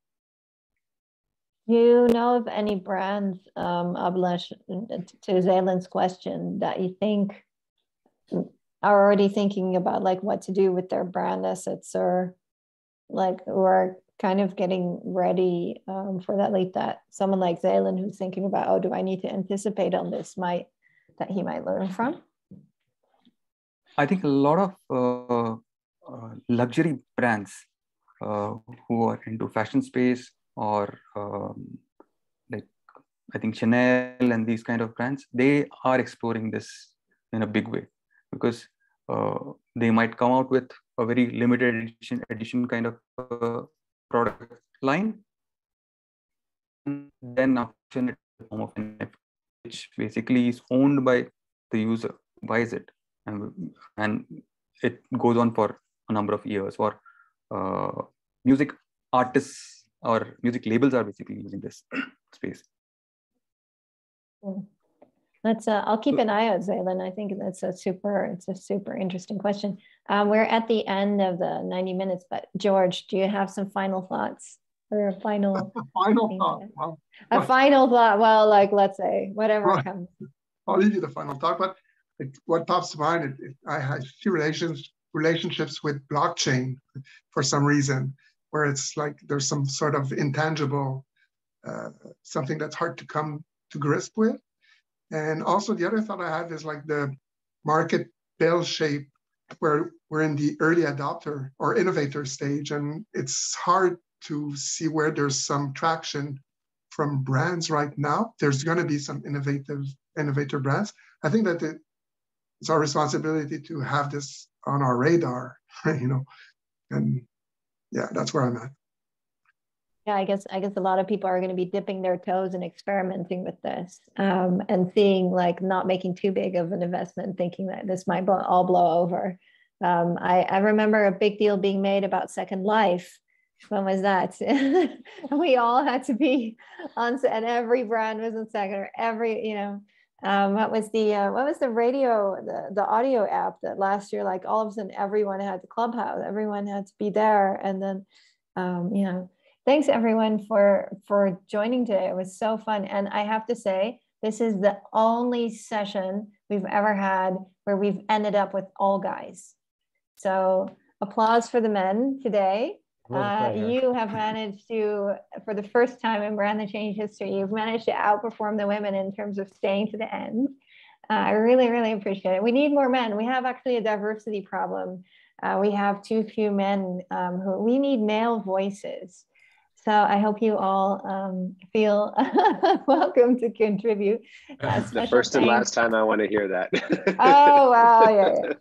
you know of any brands, um, to Zaylin's question, that you think are already thinking about like what to do with their brand assets or like who are kind of getting ready um, for that like that someone like Zaylin who's thinking about, oh, do I need to anticipate on this might that he might learn from? I think a lot of uh, uh, luxury brands uh, who are into fashion space or um, like I think Chanel and these kind of brands, they are exploring this in a big way because uh, they might come out with a very limited edition, edition kind of uh, product line. And then auction form of NFT, which basically is owned by the user, buys it, and, and it goes on for a number of years. Or uh, music artists or music labels are basically using this space. Hmm. That's uh, I'll keep an eye out, Zaylin. I think that's a super, it's a super interesting question. Um, we're at the end of the 90 minutes, but George, do you have some final thoughts or a final a final thought? Well, a final thought? Well, like let's say whatever Right. comes. I'll leave you the final thought, but it, what pops to mind, it, it, I have few relations relationships with blockchain for some reason, where it's like there's some sort of intangible, uh, something that's hard to come to grasp with. And also the other thought I had is like the market bell shape, where we're in the early adopter or innovator stage, and it's hard to see where there's some traction from brands right now. There's going to be some innovative innovator brands. I think that it, it's our responsibility to have this on our radar, you know, and yeah, that's where I'm at. Yeah, I guess I guess a lot of people are going to be dipping their toes and experimenting with this, um, and seeing like not making too big of an investment, thinking that this might all blow over. Um, I, I remember a big deal being made about Second Life. When was that? we all had to be on, and every brand was in second, or every you know, um, what was the uh, what was the radio the the audio app that last year like all of a sudden everyone had the clubhouse, everyone had to be there, and then um, you know thanks everyone for for joining today. It was so fun. And i have to say this is the only session we've ever had where we've ended up with all guys. So applause for the men today. It was a uh, you have managed to for the first time in brand the change history you've managed to outperform the women in terms of staying to the end. Uh, i really really appreciate it. We need more men. We have actually a diversity problem. Uh, we have too few men um, who we need male voices so I hope you all um, feel welcome to contribute. Uh, the special first and thanks- last time I want to hear that. Oh wow, yeah. yeah.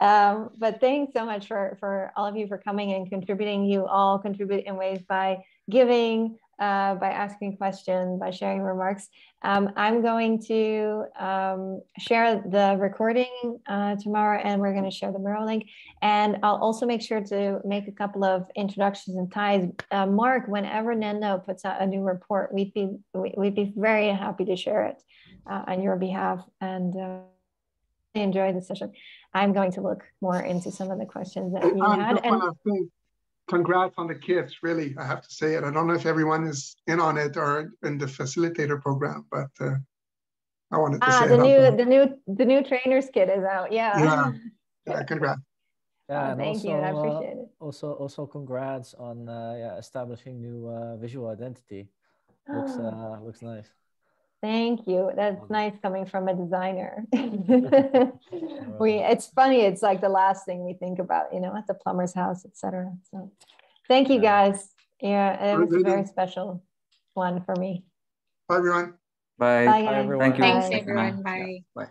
Um, but thanks so much for for all of you for coming and contributing. You all contribute in ways by giving, uh, by asking questions, by sharing remarks. Um, I'm going to um, share the recording uh, tomorrow, and we're going to share the Miro link. And I'll also make sure to make a couple of introductions and ties. Uh, Mark, whenever Nendo puts out a new report, we'd be we- we'd be very happy to share it uh, on your behalf. And uh, I the session. I'm going to look more into some of the questions that you had. And congrats on the kits, really. I have to say it. I don't know if everyone is in on it or in the facilitator program, but uh, I wanted to ah, say the it out new there. the new the new trainers kit is out. Yeah. Yeah. Yeah, congrats. Yeah, Oh, and thank also, you. I uh, appreciate it. also, also, congrats on uh, yeah establishing new uh, visual identity. Looks uh, looks nice. Thank you. That's nice coming from a designer. we it's funny, it's like the last thing we think about, you know, at the plumber's house, etc. So thank you guys. Yeah, it was a very special one for me. Bye everyone. Bye. Bye, Bye everyone. Thank you. Thanks everyone. Bye. Bye.